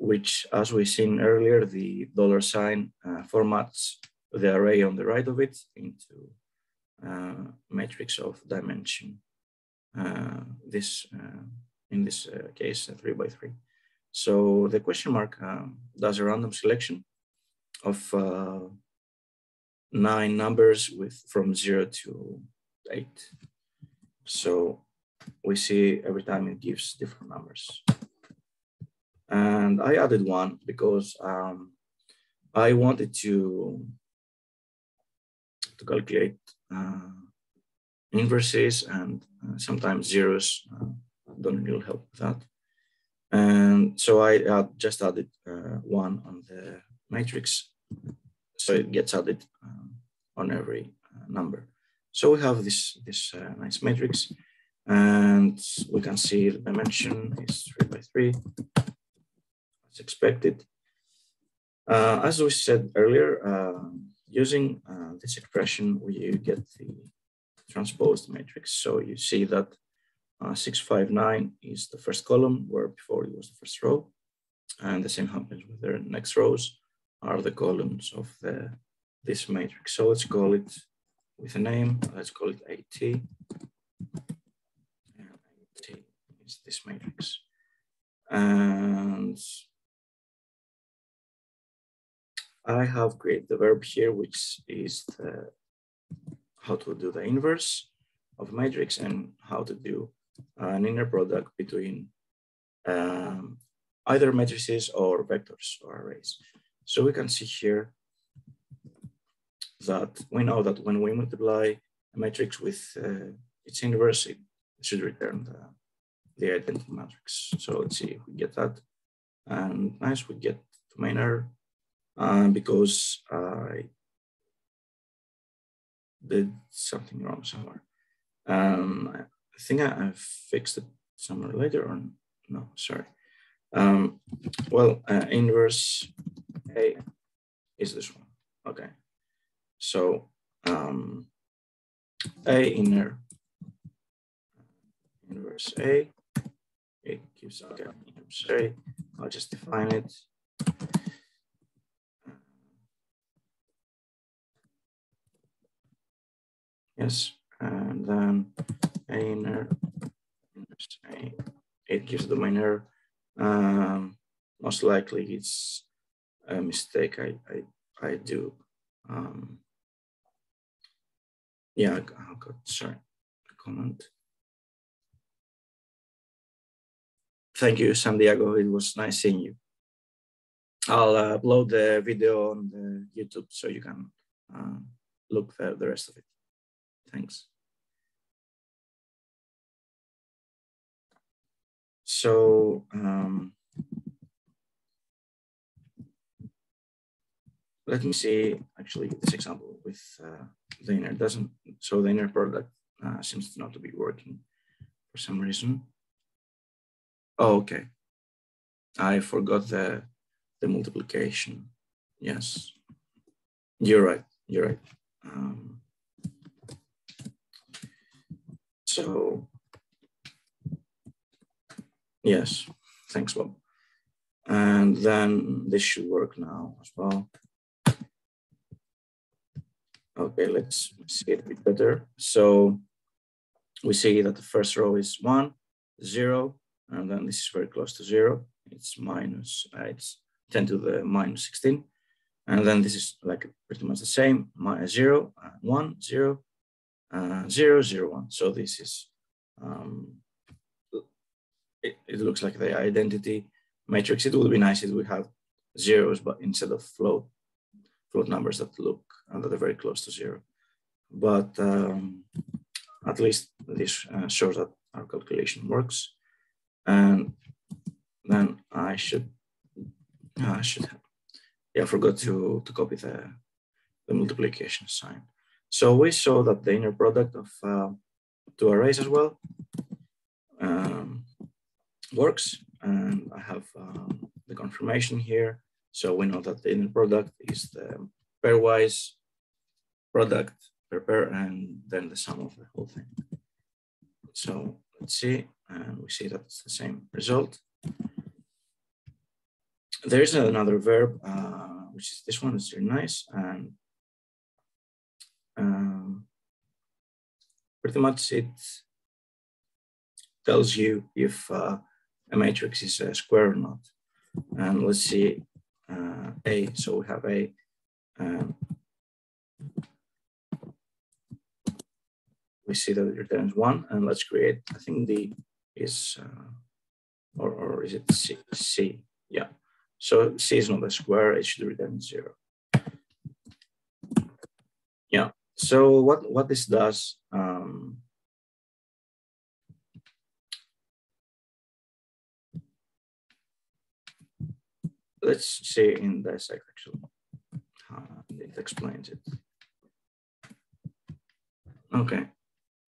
which as we seen earlier, the dollar sign uh, formats the array on the right of it into uh, matrix of dimension. Uh, this, uh, in this uh, case, three by three. So the question mark um, does a random selection of uh, nine numbers with from zero to eight. So we see every time it gives different numbers. And I added one because um, I wanted to, to calculate uh, inverses and uh, sometimes zeros uh, don't really help with that. And so I just added uh, one on the matrix. So it gets added um, on every uh, number. So we have this, this uh, nice matrix and we can see the dimension is three by three as expected. Uh, as we said earlier, uh, using uh, this expression, we get the transposed matrix. So you see that uh, 659 is the first column, where before it was the first row. And the same happens with the next rows are the columns of the this matrix. So let's call it with a name. Let's call it AT is this matrix. And I have created the verb here, which is the, how to do the inverse of matrix and how to do an inner product between um, either matrices or vectors or arrays. So we can see here that we know that when we multiply a matrix with uh, its inverse, it should return the the identity matrix. So let's see if we get that. And nice, we get the main error uh, because I did something wrong somewhere. Um, I think I, I fixed it somewhere later or no, sorry. Um, well, uh, inverse A is this one. Okay. So um, A inner inverse A it gives okay, I'm sorry, I'll just define it. Yes, and then inner, it gives the minor. Um, most likely it's a mistake I, I, I do. Um, yeah, I got, sorry, comment. Thank you, Santiago. It was nice seeing you. I'll uh, upload the video on the YouTube so you can uh, look at the rest of it. Thanks. So um, let me see actually this example with uh, the inner doesn't so the inner product uh, seems not to be working for some reason. Oh, okay. I forgot the the multiplication. Yes, you're right. You're right. Um, so yes, thanks, Bob. And then this should work now as well. Okay, let's see it a bit better. So we see that the first row is one, zero, and then this is very close to zero. It's minus, uh, it's 10 to the minus 16. And then this is like pretty much the same, minus zero, uh, one, zero, uh, zero, zero, one. So this is, um, it, it looks like the identity matrix. It would be nice if we have zeros, but instead of float, float numbers that look and that are very close to zero. But um, at least this uh, shows that our calculation works. And then I should, I should have, yeah, I forgot to, to copy the, the multiplication sign. So we saw that the inner product of uh, two arrays as well um, works. And I have um, the confirmation here. So we know that the inner product is the pairwise product per pair and then the sum of the whole thing. So let's see, and we see that it's the same result. There is another verb, uh, which is this one, is very nice. And um, pretty much it tells you if uh, a matrix is a square or not. And let's see uh, A. So we have A. Um, we see that it returns one, and let's create. I think D is, uh, or or is it C? C? Yeah. So C is not a square. It should return zero. Yeah. So what what this does. Um, let's see in dissect actually. Uh, it explains it. Okay,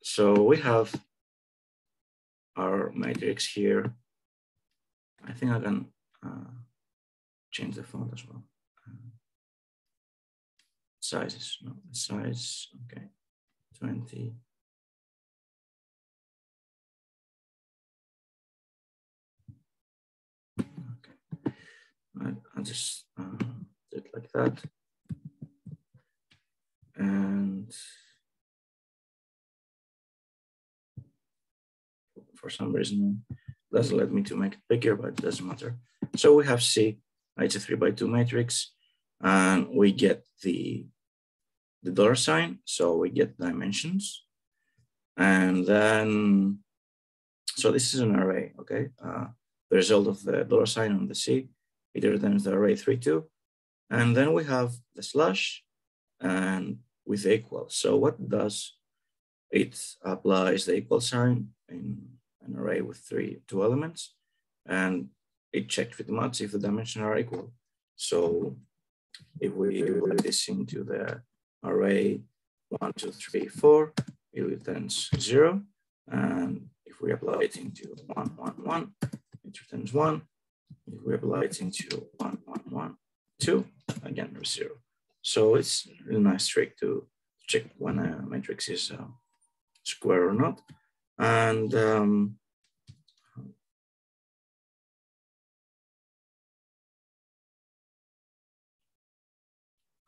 so we have our matrix here. I think I can uh, change the font as well. Uh, sizes, no, the size, okay, 20. I, I just uh, do it like that. And for some reason, doesn't let me to make it bigger, but it doesn't matter. So we have C, it's a three by two matrix, and we get the, the dollar sign. So we get dimensions. And then, so this is an array, okay? Uh, the result of the dollar sign on the C it returns the array 3, 2. And then we have the slash and with equal. So what does it applies the equal sign in an array with three, two elements, and it checks pretty much if the dimensions are equal. So if we put this into the array one, two, three, four, it returns zero. And if we apply it into one, one, one, it returns one. If we apply it into one, one, one, two, again, zero. So it's a nice trick to check when a matrix is uh, square or not. And um,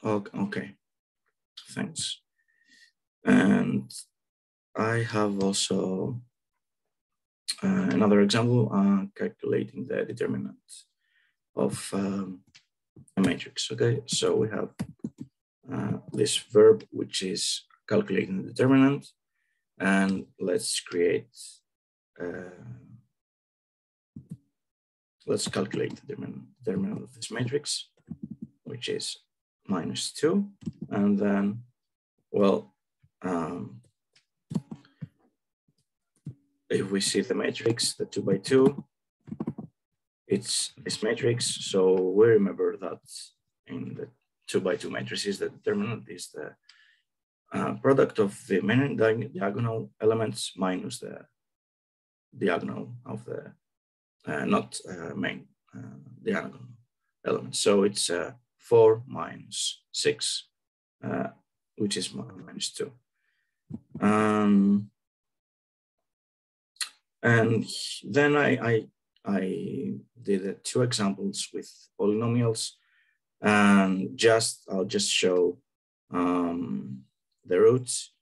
okay, thanks. And I have also uh, another example, uh, calculating the determinant of um, a matrix, okay? So we have uh, this verb, which is calculating the determinant, and let's create, uh, let's calculate the determinant of this matrix, which is minus two, and then, well, um, if we see the matrix, the two by two, it's this matrix. So we remember that in the two by two matrices, the determinant is the uh, product of the main diagonal elements minus the diagonal of the uh, not uh, main uh, diagonal elements. So it's uh, four minus six, uh, which is minus two. Um, and then I, I, I did two examples with polynomials and just, I'll just show um, the roots.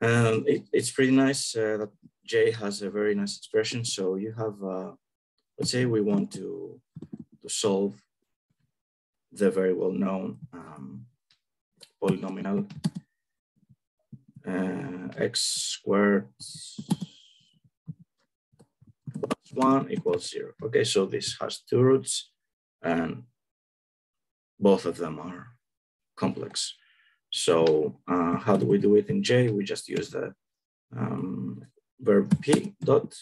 And it, it's pretty nice uh, that J has a very nice expression. So you have, uh, let's say we want to, to solve the very well-known um, polynomial uh, x squared plus one equals zero. Okay, so this has two roots and both of them are complex. So uh, how do we do it in J? We just use the um, verb P dot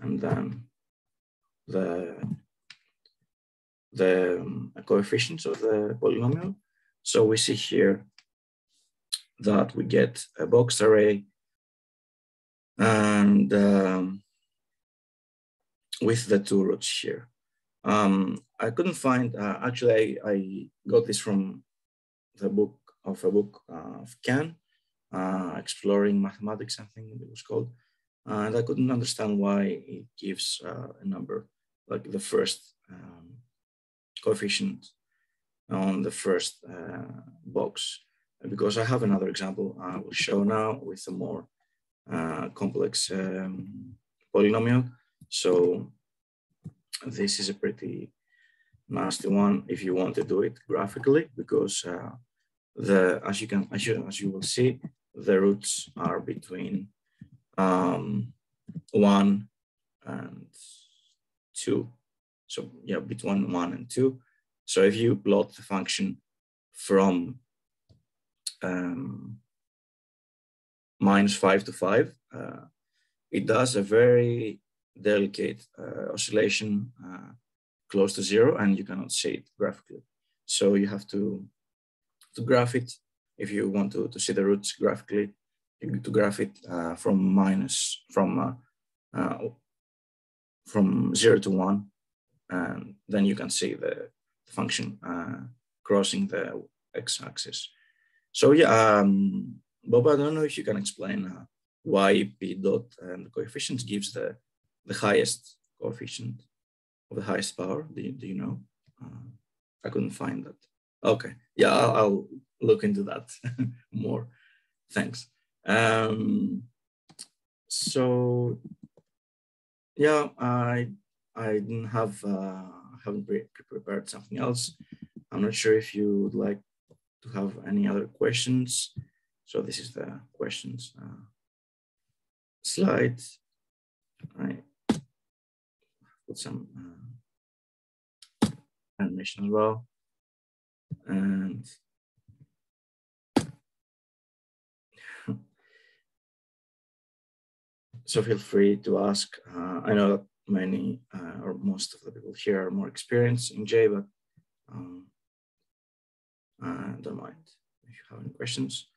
and then the, the um, coefficients of the polynomial. So we see here that we get a box array and um, with the two roots here. Um, I couldn't find, uh, actually I, I, got this from the book of a book uh, of Ken, uh, Exploring Mathematics, think it was called. and I couldn't understand why it gives uh, a number, like the first um, coefficient on the first box. Because I have another example I will show now with a more complex um, polynomial. So this is a pretty nasty one if you want to do it graphically because uh, the as you can as you as you will see the roots are between um, one and two. So yeah, between one and two. So if you plot the function from um, minus five to five, uh, it does a very delicate uh, oscillation uh, close to zero and you cannot see it graphically. So you have to, to graph it. If you want to, to see the roots graphically, to graph it uh, from minus, from, uh, uh, from zero to one. And then you can see the function uh, crossing the x-axis. So yeah, um, Bob, I don't know if you can explain why p dot and coefficients gives the the highest coefficient of the highest power? Do you, do you know? Uh, I couldn't find that. Okay, yeah, I'll, I'll look into that more. Thanks. Um, so, yeah, I I didn't have uh, haven't pre prepared something else. I'm not sure if you would like to have any other questions. So this is the questions uh, slide. Right put some uh, animation as well. And so feel free to ask. Uh, I know that many uh, or most of the people here are more experienced in J, but um, I don't mind if you have any questions.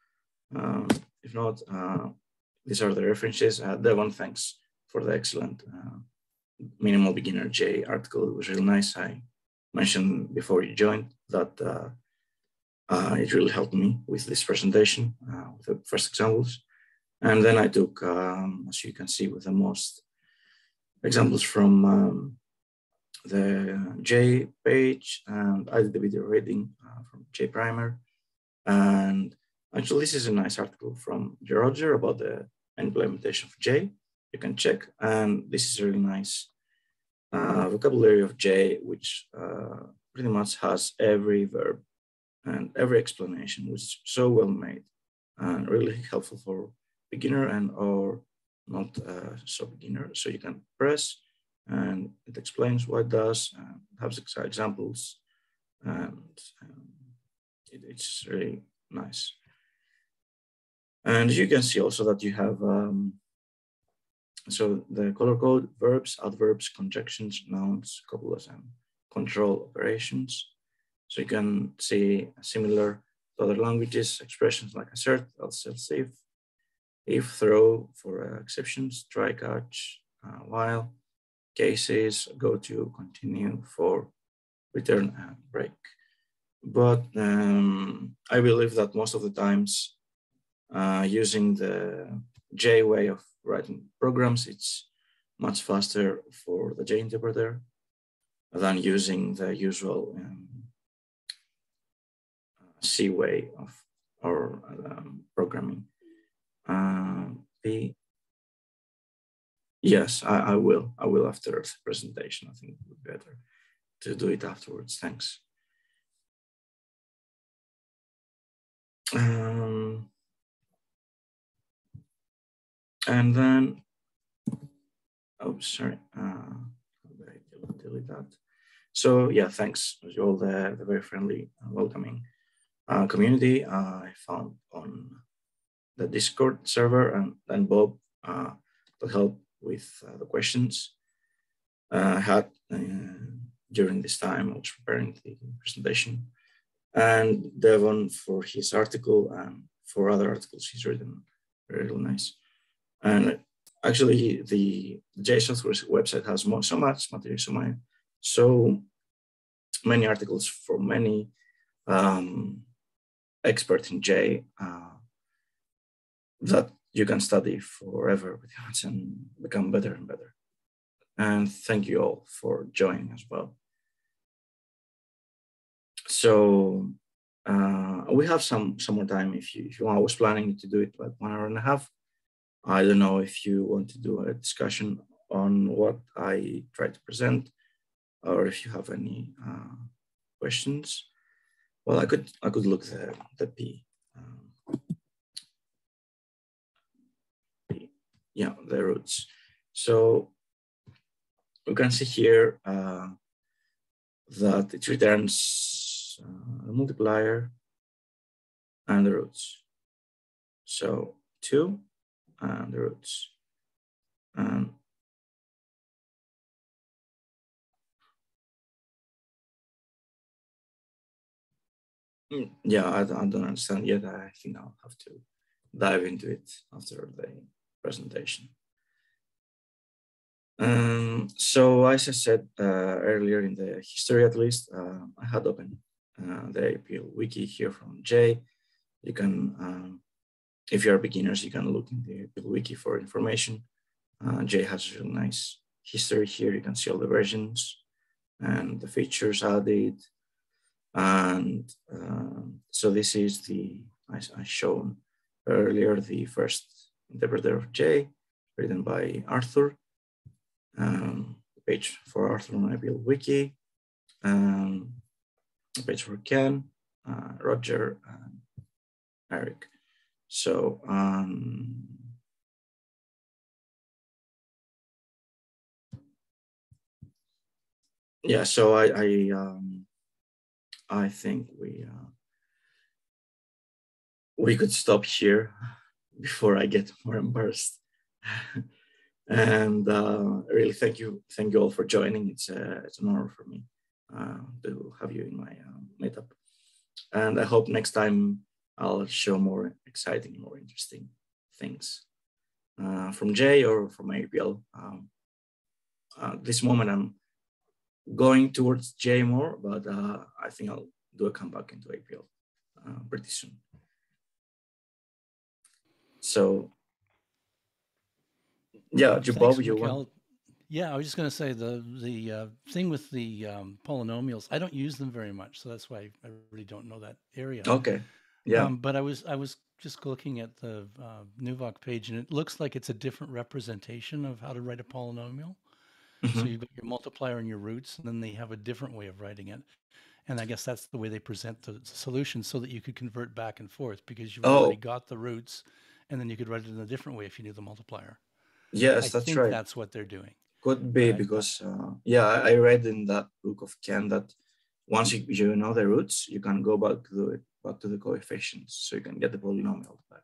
Um, if not, uh, these are the references. Uh, Devon, thanks for the excellent uh, minimal beginner J article. It was really nice. I mentioned before you joined that uh, uh, it really helped me with this presentation, uh, with the first examples. And then I took, um, as you can see, with the most examples from um, the J page, and I did the video reading uh, from J Primer. And actually, this is a nice article from J Roger about the implementation of J you can check. And this is really nice uh, vocabulary of J, which uh, pretty much has every verb and every explanation, which is so well made and really helpful for beginner and or not uh, so beginner. So you can press and it explains what it does, and has examples, and um, it, it's really nice. And you can see also that you have um, so the color code, verbs, adverbs, conjunctions, nouns, copulas, and control operations. So you can see similar to other languages, expressions like assert, else, else if, if, throw for uh, exceptions, try, catch, uh, while, cases, go to, continue, for, return, and break. But um, I believe that most of the times uh, using the J way of writing programs, it's much faster for the J interpreter than using the usual um, C way of or um, programming. Uh, P. Yes, I, I will. I will after the presentation. I think it would be better to do it afterwards. Thanks. Um, and then, oh, sorry, uh, delete that. So yeah, thanks to all the, the very friendly and welcoming uh, community I found on the Discord server and, and Bob uh, to help with uh, the questions uh, I had uh, during this time I was preparing the presentation and Devon for his article and for other articles he's written, really nice. And actually, the J Software website has more, so much material, so many, so many articles from many um, experts in J uh, that you can study forever with it and become better and better. And thank you all for joining as well. So uh, we have some some more time if you if you want. I was planning to do it like one hour and a half. I don't know if you want to do a discussion on what I try to present, or if you have any uh, questions. Well, I could I could look the the P. Um. Yeah, the roots. So we can see here uh, that it returns uh, a multiplier and the roots. So two and the roots. And yeah, I, I don't understand yet. I think I'll have to dive into it after the presentation. Um, so as I said uh, earlier in the history at least, uh, I had opened uh, the APL wiki here from J. You can, um, if you're beginners, you can look in the wiki for information. Uh, has a nice history here. You can see all the versions and the features added. And um, so this is the, as I shown earlier, the first interpreter of J, written by Arthur. Um, page for Arthur on APL wiki. Um, page for Ken, uh, Roger, and Eric. So um, yeah, so I I, um, I think we uh, we could stop here before I get more embarrassed. and uh, really, thank you, thank you all for joining. It's a, it's an honor for me uh, to have you in my uh, meetup. And I hope next time I'll show more exciting, more interesting things uh, from J or from APL. Um, at this moment, I'm going towards J more, but uh, I think I'll do a comeback into APL uh, pretty soon. So, yeah, Bob, you want?
Yeah, I was just going to say the the uh, thing with the um, polynomials. I don't use them very much, so that's why I really don't know that area.
Okay. Yeah. Um,
but I was I was just looking at the uh, Nuvoc page, and it looks like it's a different representation of how to write a polynomial. Mm-hmm. So you've got your multiplier and your roots, and then they have a different way of writing it. And I guess that's the way they present the solution, so that you could convert back and forth because you've oh. already got the roots, and then you could write it in a different way if you knew the multiplier.
Yes,
I
that's right.
That's what they're doing.
Could be right. because uh, yeah, I read in that book of Ken that once you, you know the roots, you can go back to back to the coefficients, so you can get the polynomial back.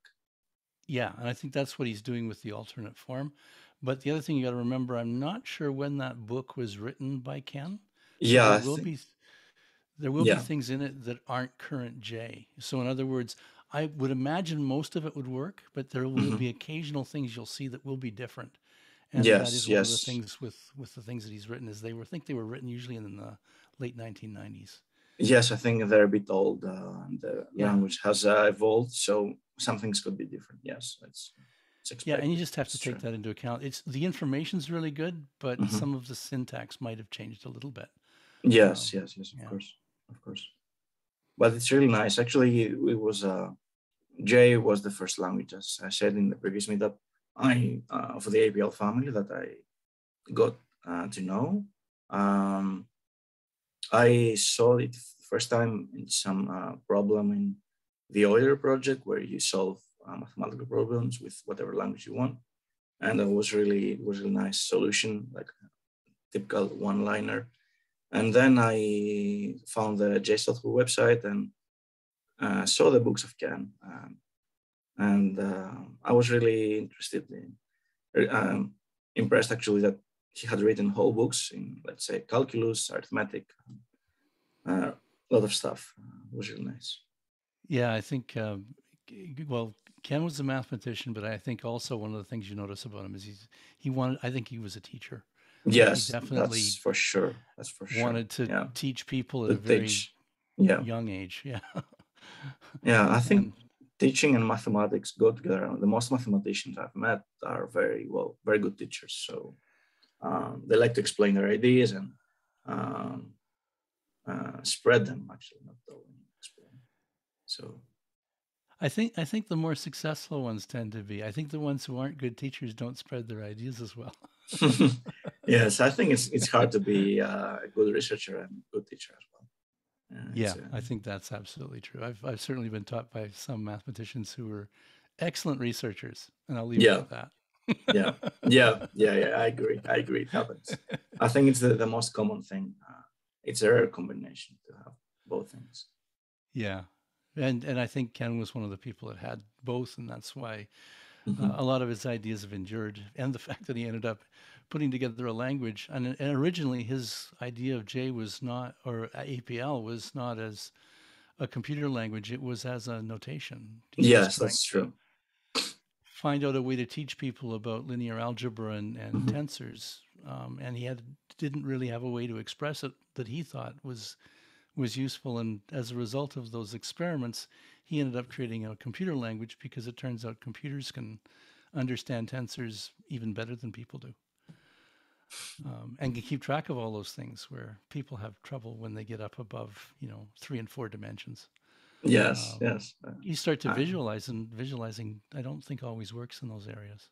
Yeah, and I think that's what he's doing with the alternate form. But the other thing you got to remember, I'm not sure when that book was written by Ken.
So yeah,
there will be there will yeah. be things in it that aren't current J. So in other words, I would imagine most of it would work, but there will mm-hmm. be occasional things you'll see that will be different. And
yes,
that is
yes.
one of the things with with the things that he's written is they were I think they were written usually in the late 1990s.
Yes, I think they're a bit old. Uh, and the yeah. language has uh, evolved, so some things could be different. Yes, it's,
it's yeah, and you just have to take true. that into account. It's the information's really good, but mm-hmm. some of the syntax might have changed a little bit.
Yes, um, yes, yes, of yeah. course, of course. But it's really nice. Actually, it was uh, J was the first language, as I said in the previous meetup I uh, for the APL family that I got uh, to know. Um, I saw it first time in some uh, problem in the Euler project where you solve uh, mathematical problems with whatever language you want, and it was really was a nice solution, like typical one-liner. And then I found the JSON website and uh, saw the books of Ken, um, and uh, I was really interested in, um, impressed actually that he had written whole books in, let's say, calculus, arithmetic, uh, a lot of stuff. it was really nice.
Yeah, I think, uh, well, Ken was a mathematician, but I think also one of the things you notice about him is he's he wanted. I think he was a teacher.
Yes, he definitely. That's for sure. That's for sure.
Wanted to yeah. teach people at a very yeah. young age. Yeah.
yeah, I think and, teaching and mathematics go together. The most mathematicians I've met are very well, very good teachers. So um, they like to explain their ideas and um, uh, spread them. Actually, not only explain. So
I think I think the more successful ones tend to be. I think the ones who aren't good teachers don't spread their ideas as well.
yes, I think it's it's hard to be uh, a good researcher and good teacher as well.
Uh, yeah, I think that's absolutely true. I've I've certainly been taught by some mathematicians who were excellent researchers, and I'll leave yeah. it at that.
Yeah, yeah, yeah, yeah. I agree. I agree. It happens. I think it's the, the most common thing. Uh, it's a rare combination to have both things.
Yeah, and and I think Ken was one of the people that had both, and that's why mm-hmm. uh, a lot of his ideas have endured, and the fact that he ended up putting together a language. And, and originally, his idea of J was not, or APL was not as a computer language; it was as a notation.
Yes, that's true.
Find out a way to teach people about linear algebra and, and mm-hmm. tensors, um, and he had didn't really have a way to express it that he thought was was useful. And as a result of those experiments, he ended up creating a computer language because it turns out computers can understand tensors even better than people do. Um, and can keep track of all those things where people have trouble when they get up above, you know, three and four dimensions.
Yes, um, yes.
You start to visualize, and visualizing, I don't think always works in those areas.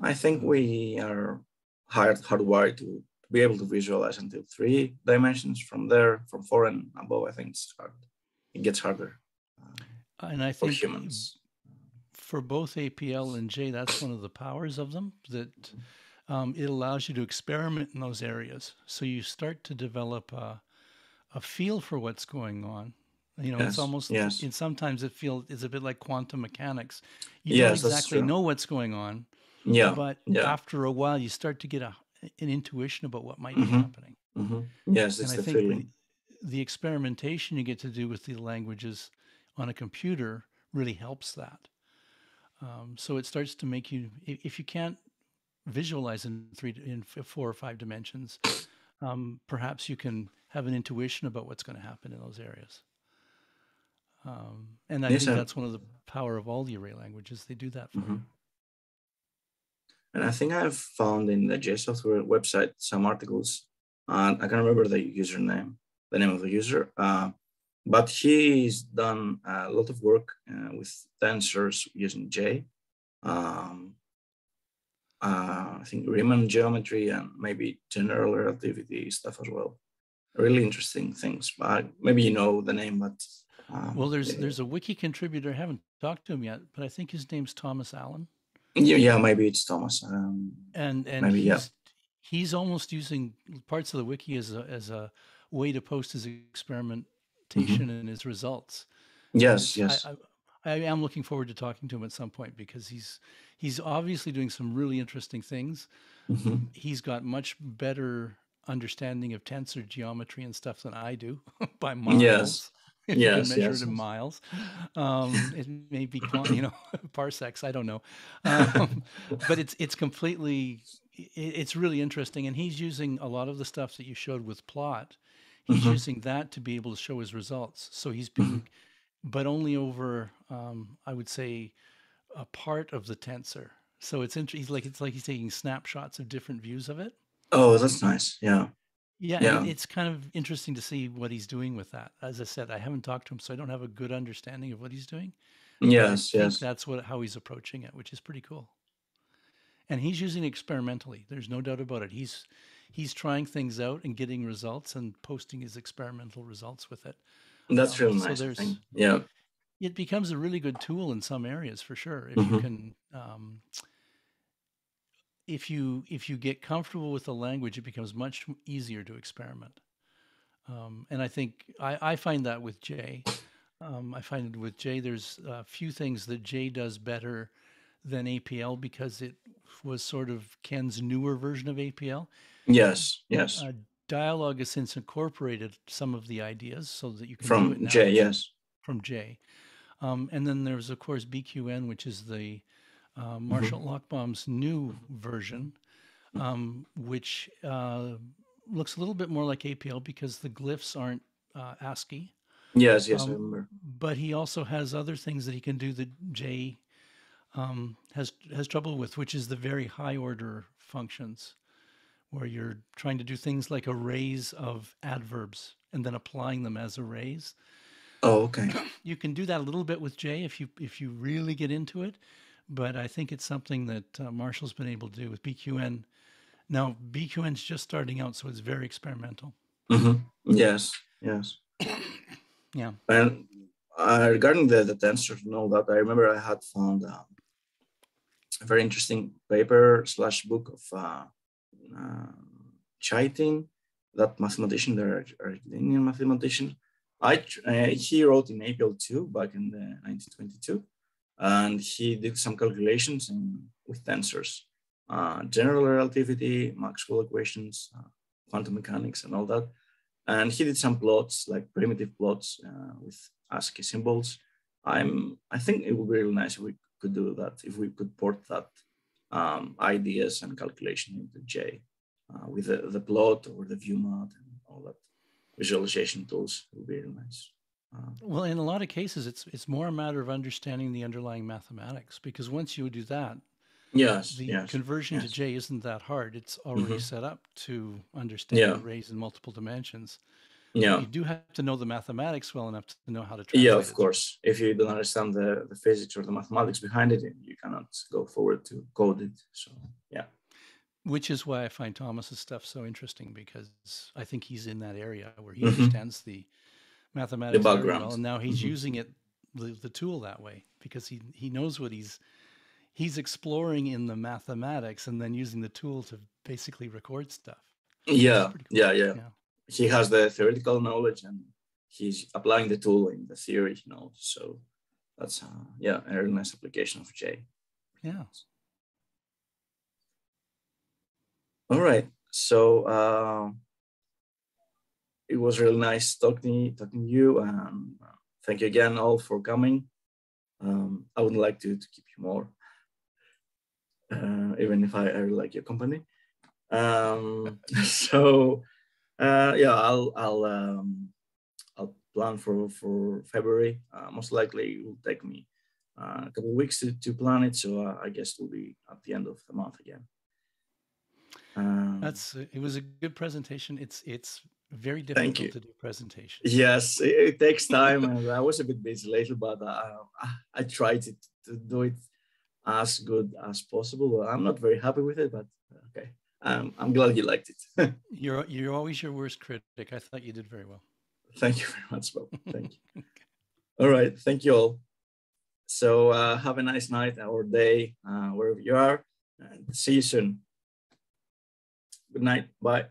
I think we are hard hardwired to be able to visualize until three dimensions. From there, from four and above, I think it's hard. It gets harder.
Uh, and I think humans. For both APL and J, that's one of the powers of them that um, it allows you to experiment in those areas. So you start to develop a, a feel for what's going on. You know, yes, it's almost, yes. and sometimes it feels it's a bit like quantum mechanics. You yes, don't exactly know what's going on.
Yeah.
But
yeah.
after a while, you start to get a, an intuition about what might mm-hmm. be happening.
Mm-hmm. Yes, it's and I think.
The, the experimentation you get to do with the languages on a computer really helps that. Um, so it starts to make you, if you can't visualize in three, in four or five dimensions, um, perhaps you can have an intuition about what's going to happen in those areas. Um, and I yes, think that's one of the power of all the array languages. They do that for mm-hmm. you.
And I think I've found in the JSoftware website some articles, and I can't remember the username, the name of the user, uh, but he's done a lot of work uh, with tensors using J. Um, uh, I think Riemann geometry and maybe general relativity stuff as well. Really interesting things. But maybe you know the name, but
um, well, there's there's a wiki contributor. I haven't talked to him yet, but I think his name's Thomas Allen.
Yeah, yeah, maybe it's Thomas. Um,
and and maybe, he's, yeah. he's almost using parts of the wiki as a as a way to post his experimentation mm-hmm. and his results.
Yes, yes.
I, I, I, am looking forward to talking to him at some point because he's he's obviously doing some really interesting things. Mm-hmm. He's got much better understanding of tensor geometry and stuff than I do by miles.
Yes
if yes, you can measure yes. it in miles. Um, it may be, you know, parsecs. I don't know, um, but it's it's completely. It's really interesting, and he's using a lot of the stuff that you showed with plot. He's mm-hmm. using that to be able to show his results. So he's being, mm-hmm. but only over, um, I would say, a part of the tensor. So it's interesting. He's like it's like he's taking snapshots of different views of it.
Oh, that's nice. Yeah.
Yeah, Yeah. it's kind of interesting to see what he's doing with that. As I said, I haven't talked to him, so I don't have a good understanding of what he's doing.
Yes, yes.
That's what how he's approaching it, which is pretty cool. And he's using it experimentally. There's no doubt about it. He's he's trying things out and getting results and posting his experimental results with it.
That's um, real nice. So there's, yeah.
It becomes a really good tool in some areas for sure. If mm-hmm. you can um, if you if you get comfortable with the language, it becomes much easier to experiment. Um, and I think I, I find that with J. Um, I find with J, there's a few things that J does better than APL because it was sort of Ken's newer version of APL.
Yes, yes. Uh,
Dyalog has since incorporated some of the ideas so that you can
from J, yes,
from J. Um, and then there's of course BQN, which is the uh, mm-hmm. Marshall mm-hmm. Lochbaum's new version, um, which uh, looks a little bit more like APL because the glyphs aren't uh, ASCII.
Yes, yes, um, I remember.
But he also has other things that he can do that J um, has has trouble with, which is the very high order functions, where you're trying to do things like arrays of adverbs and then applying them as arrays.
Oh, okay.
You can do that a little bit with J if you if you really get into it, but I think it's something that uh, Marshall's been able to do with BQN. Now BQN's just starting out, so it's very experimental.
Mm-hmm. Yes, yes.
Yeah.
And uh, regarding the, the tensors and all that, I remember I had found um, a very interesting paper slash book of uh, uh, Chaitin, that mathematician, the Argentinian mathematician. I, uh, he wrote in APL 2 back in the 1922, and he did some calculations in, with tensors, uh, general relativity, Maxwell equations, uh, quantum mechanics, and all that. And he did some plots, like primitive plots uh, with ASCII symbols. I'm, I think it would be really nice if we could do that, if we could port that um, ideas and calculation into J uh, with the, the plot or the ViewMat and all that visualization tools would be really nice.
Uh, well, in a lot of cases, it's it's more a matter of understanding the underlying mathematics because once you do that,
Yes.
The
yes,
conversion
yes.
to J isn't that hard. It's already mm-hmm. set up to understand yeah. arrays in multiple dimensions.
Yeah.
You do have to know the mathematics well enough to know how to
Yeah, of it. course. If you don't understand the, the physics or the mathematics behind it, you cannot go forward to code it. So, yeah.
Which is why I find Thomas's stuff so interesting because I think he's in that area where he mm-hmm. understands the mathematics
the background. Well,
and now he's mm-hmm. using it the, the tool that way because he he knows what he's he's exploring in the mathematics and then using the tool to basically record stuff.
Yeah, cool. yeah, yeah, yeah. He has the theoretical knowledge and he's applying the tool in the theory you know. So that's uh, yeah, a really nice application of J.
Yeah.
All right. So uh, it was really nice talking talking to you, and uh, thank you again all for coming. Um, I would like to, to keep you more uh, even if I, I really like your company. Um, so uh, yeah, I'll I'll um, I'll plan for for February. Uh, most likely, it will take me uh, a couple weeks to, to plan it. So uh, I guess it will be at the end of the month again.
Um, That's it. Was a good presentation. It's it's very difficult to do presentations.
Yes, it, it takes time, and I was a bit busy lately, but I I tried to, to do it as good as possible. I'm not very happy with it, but okay. Um, I'm glad you liked
it. you're you're always your worst critic. I thought you did very well.
Thank you very much, Bob. Thank you. all right, thank you all. So uh, have a nice night or day uh, wherever you are, and see you soon. Good night. Bye.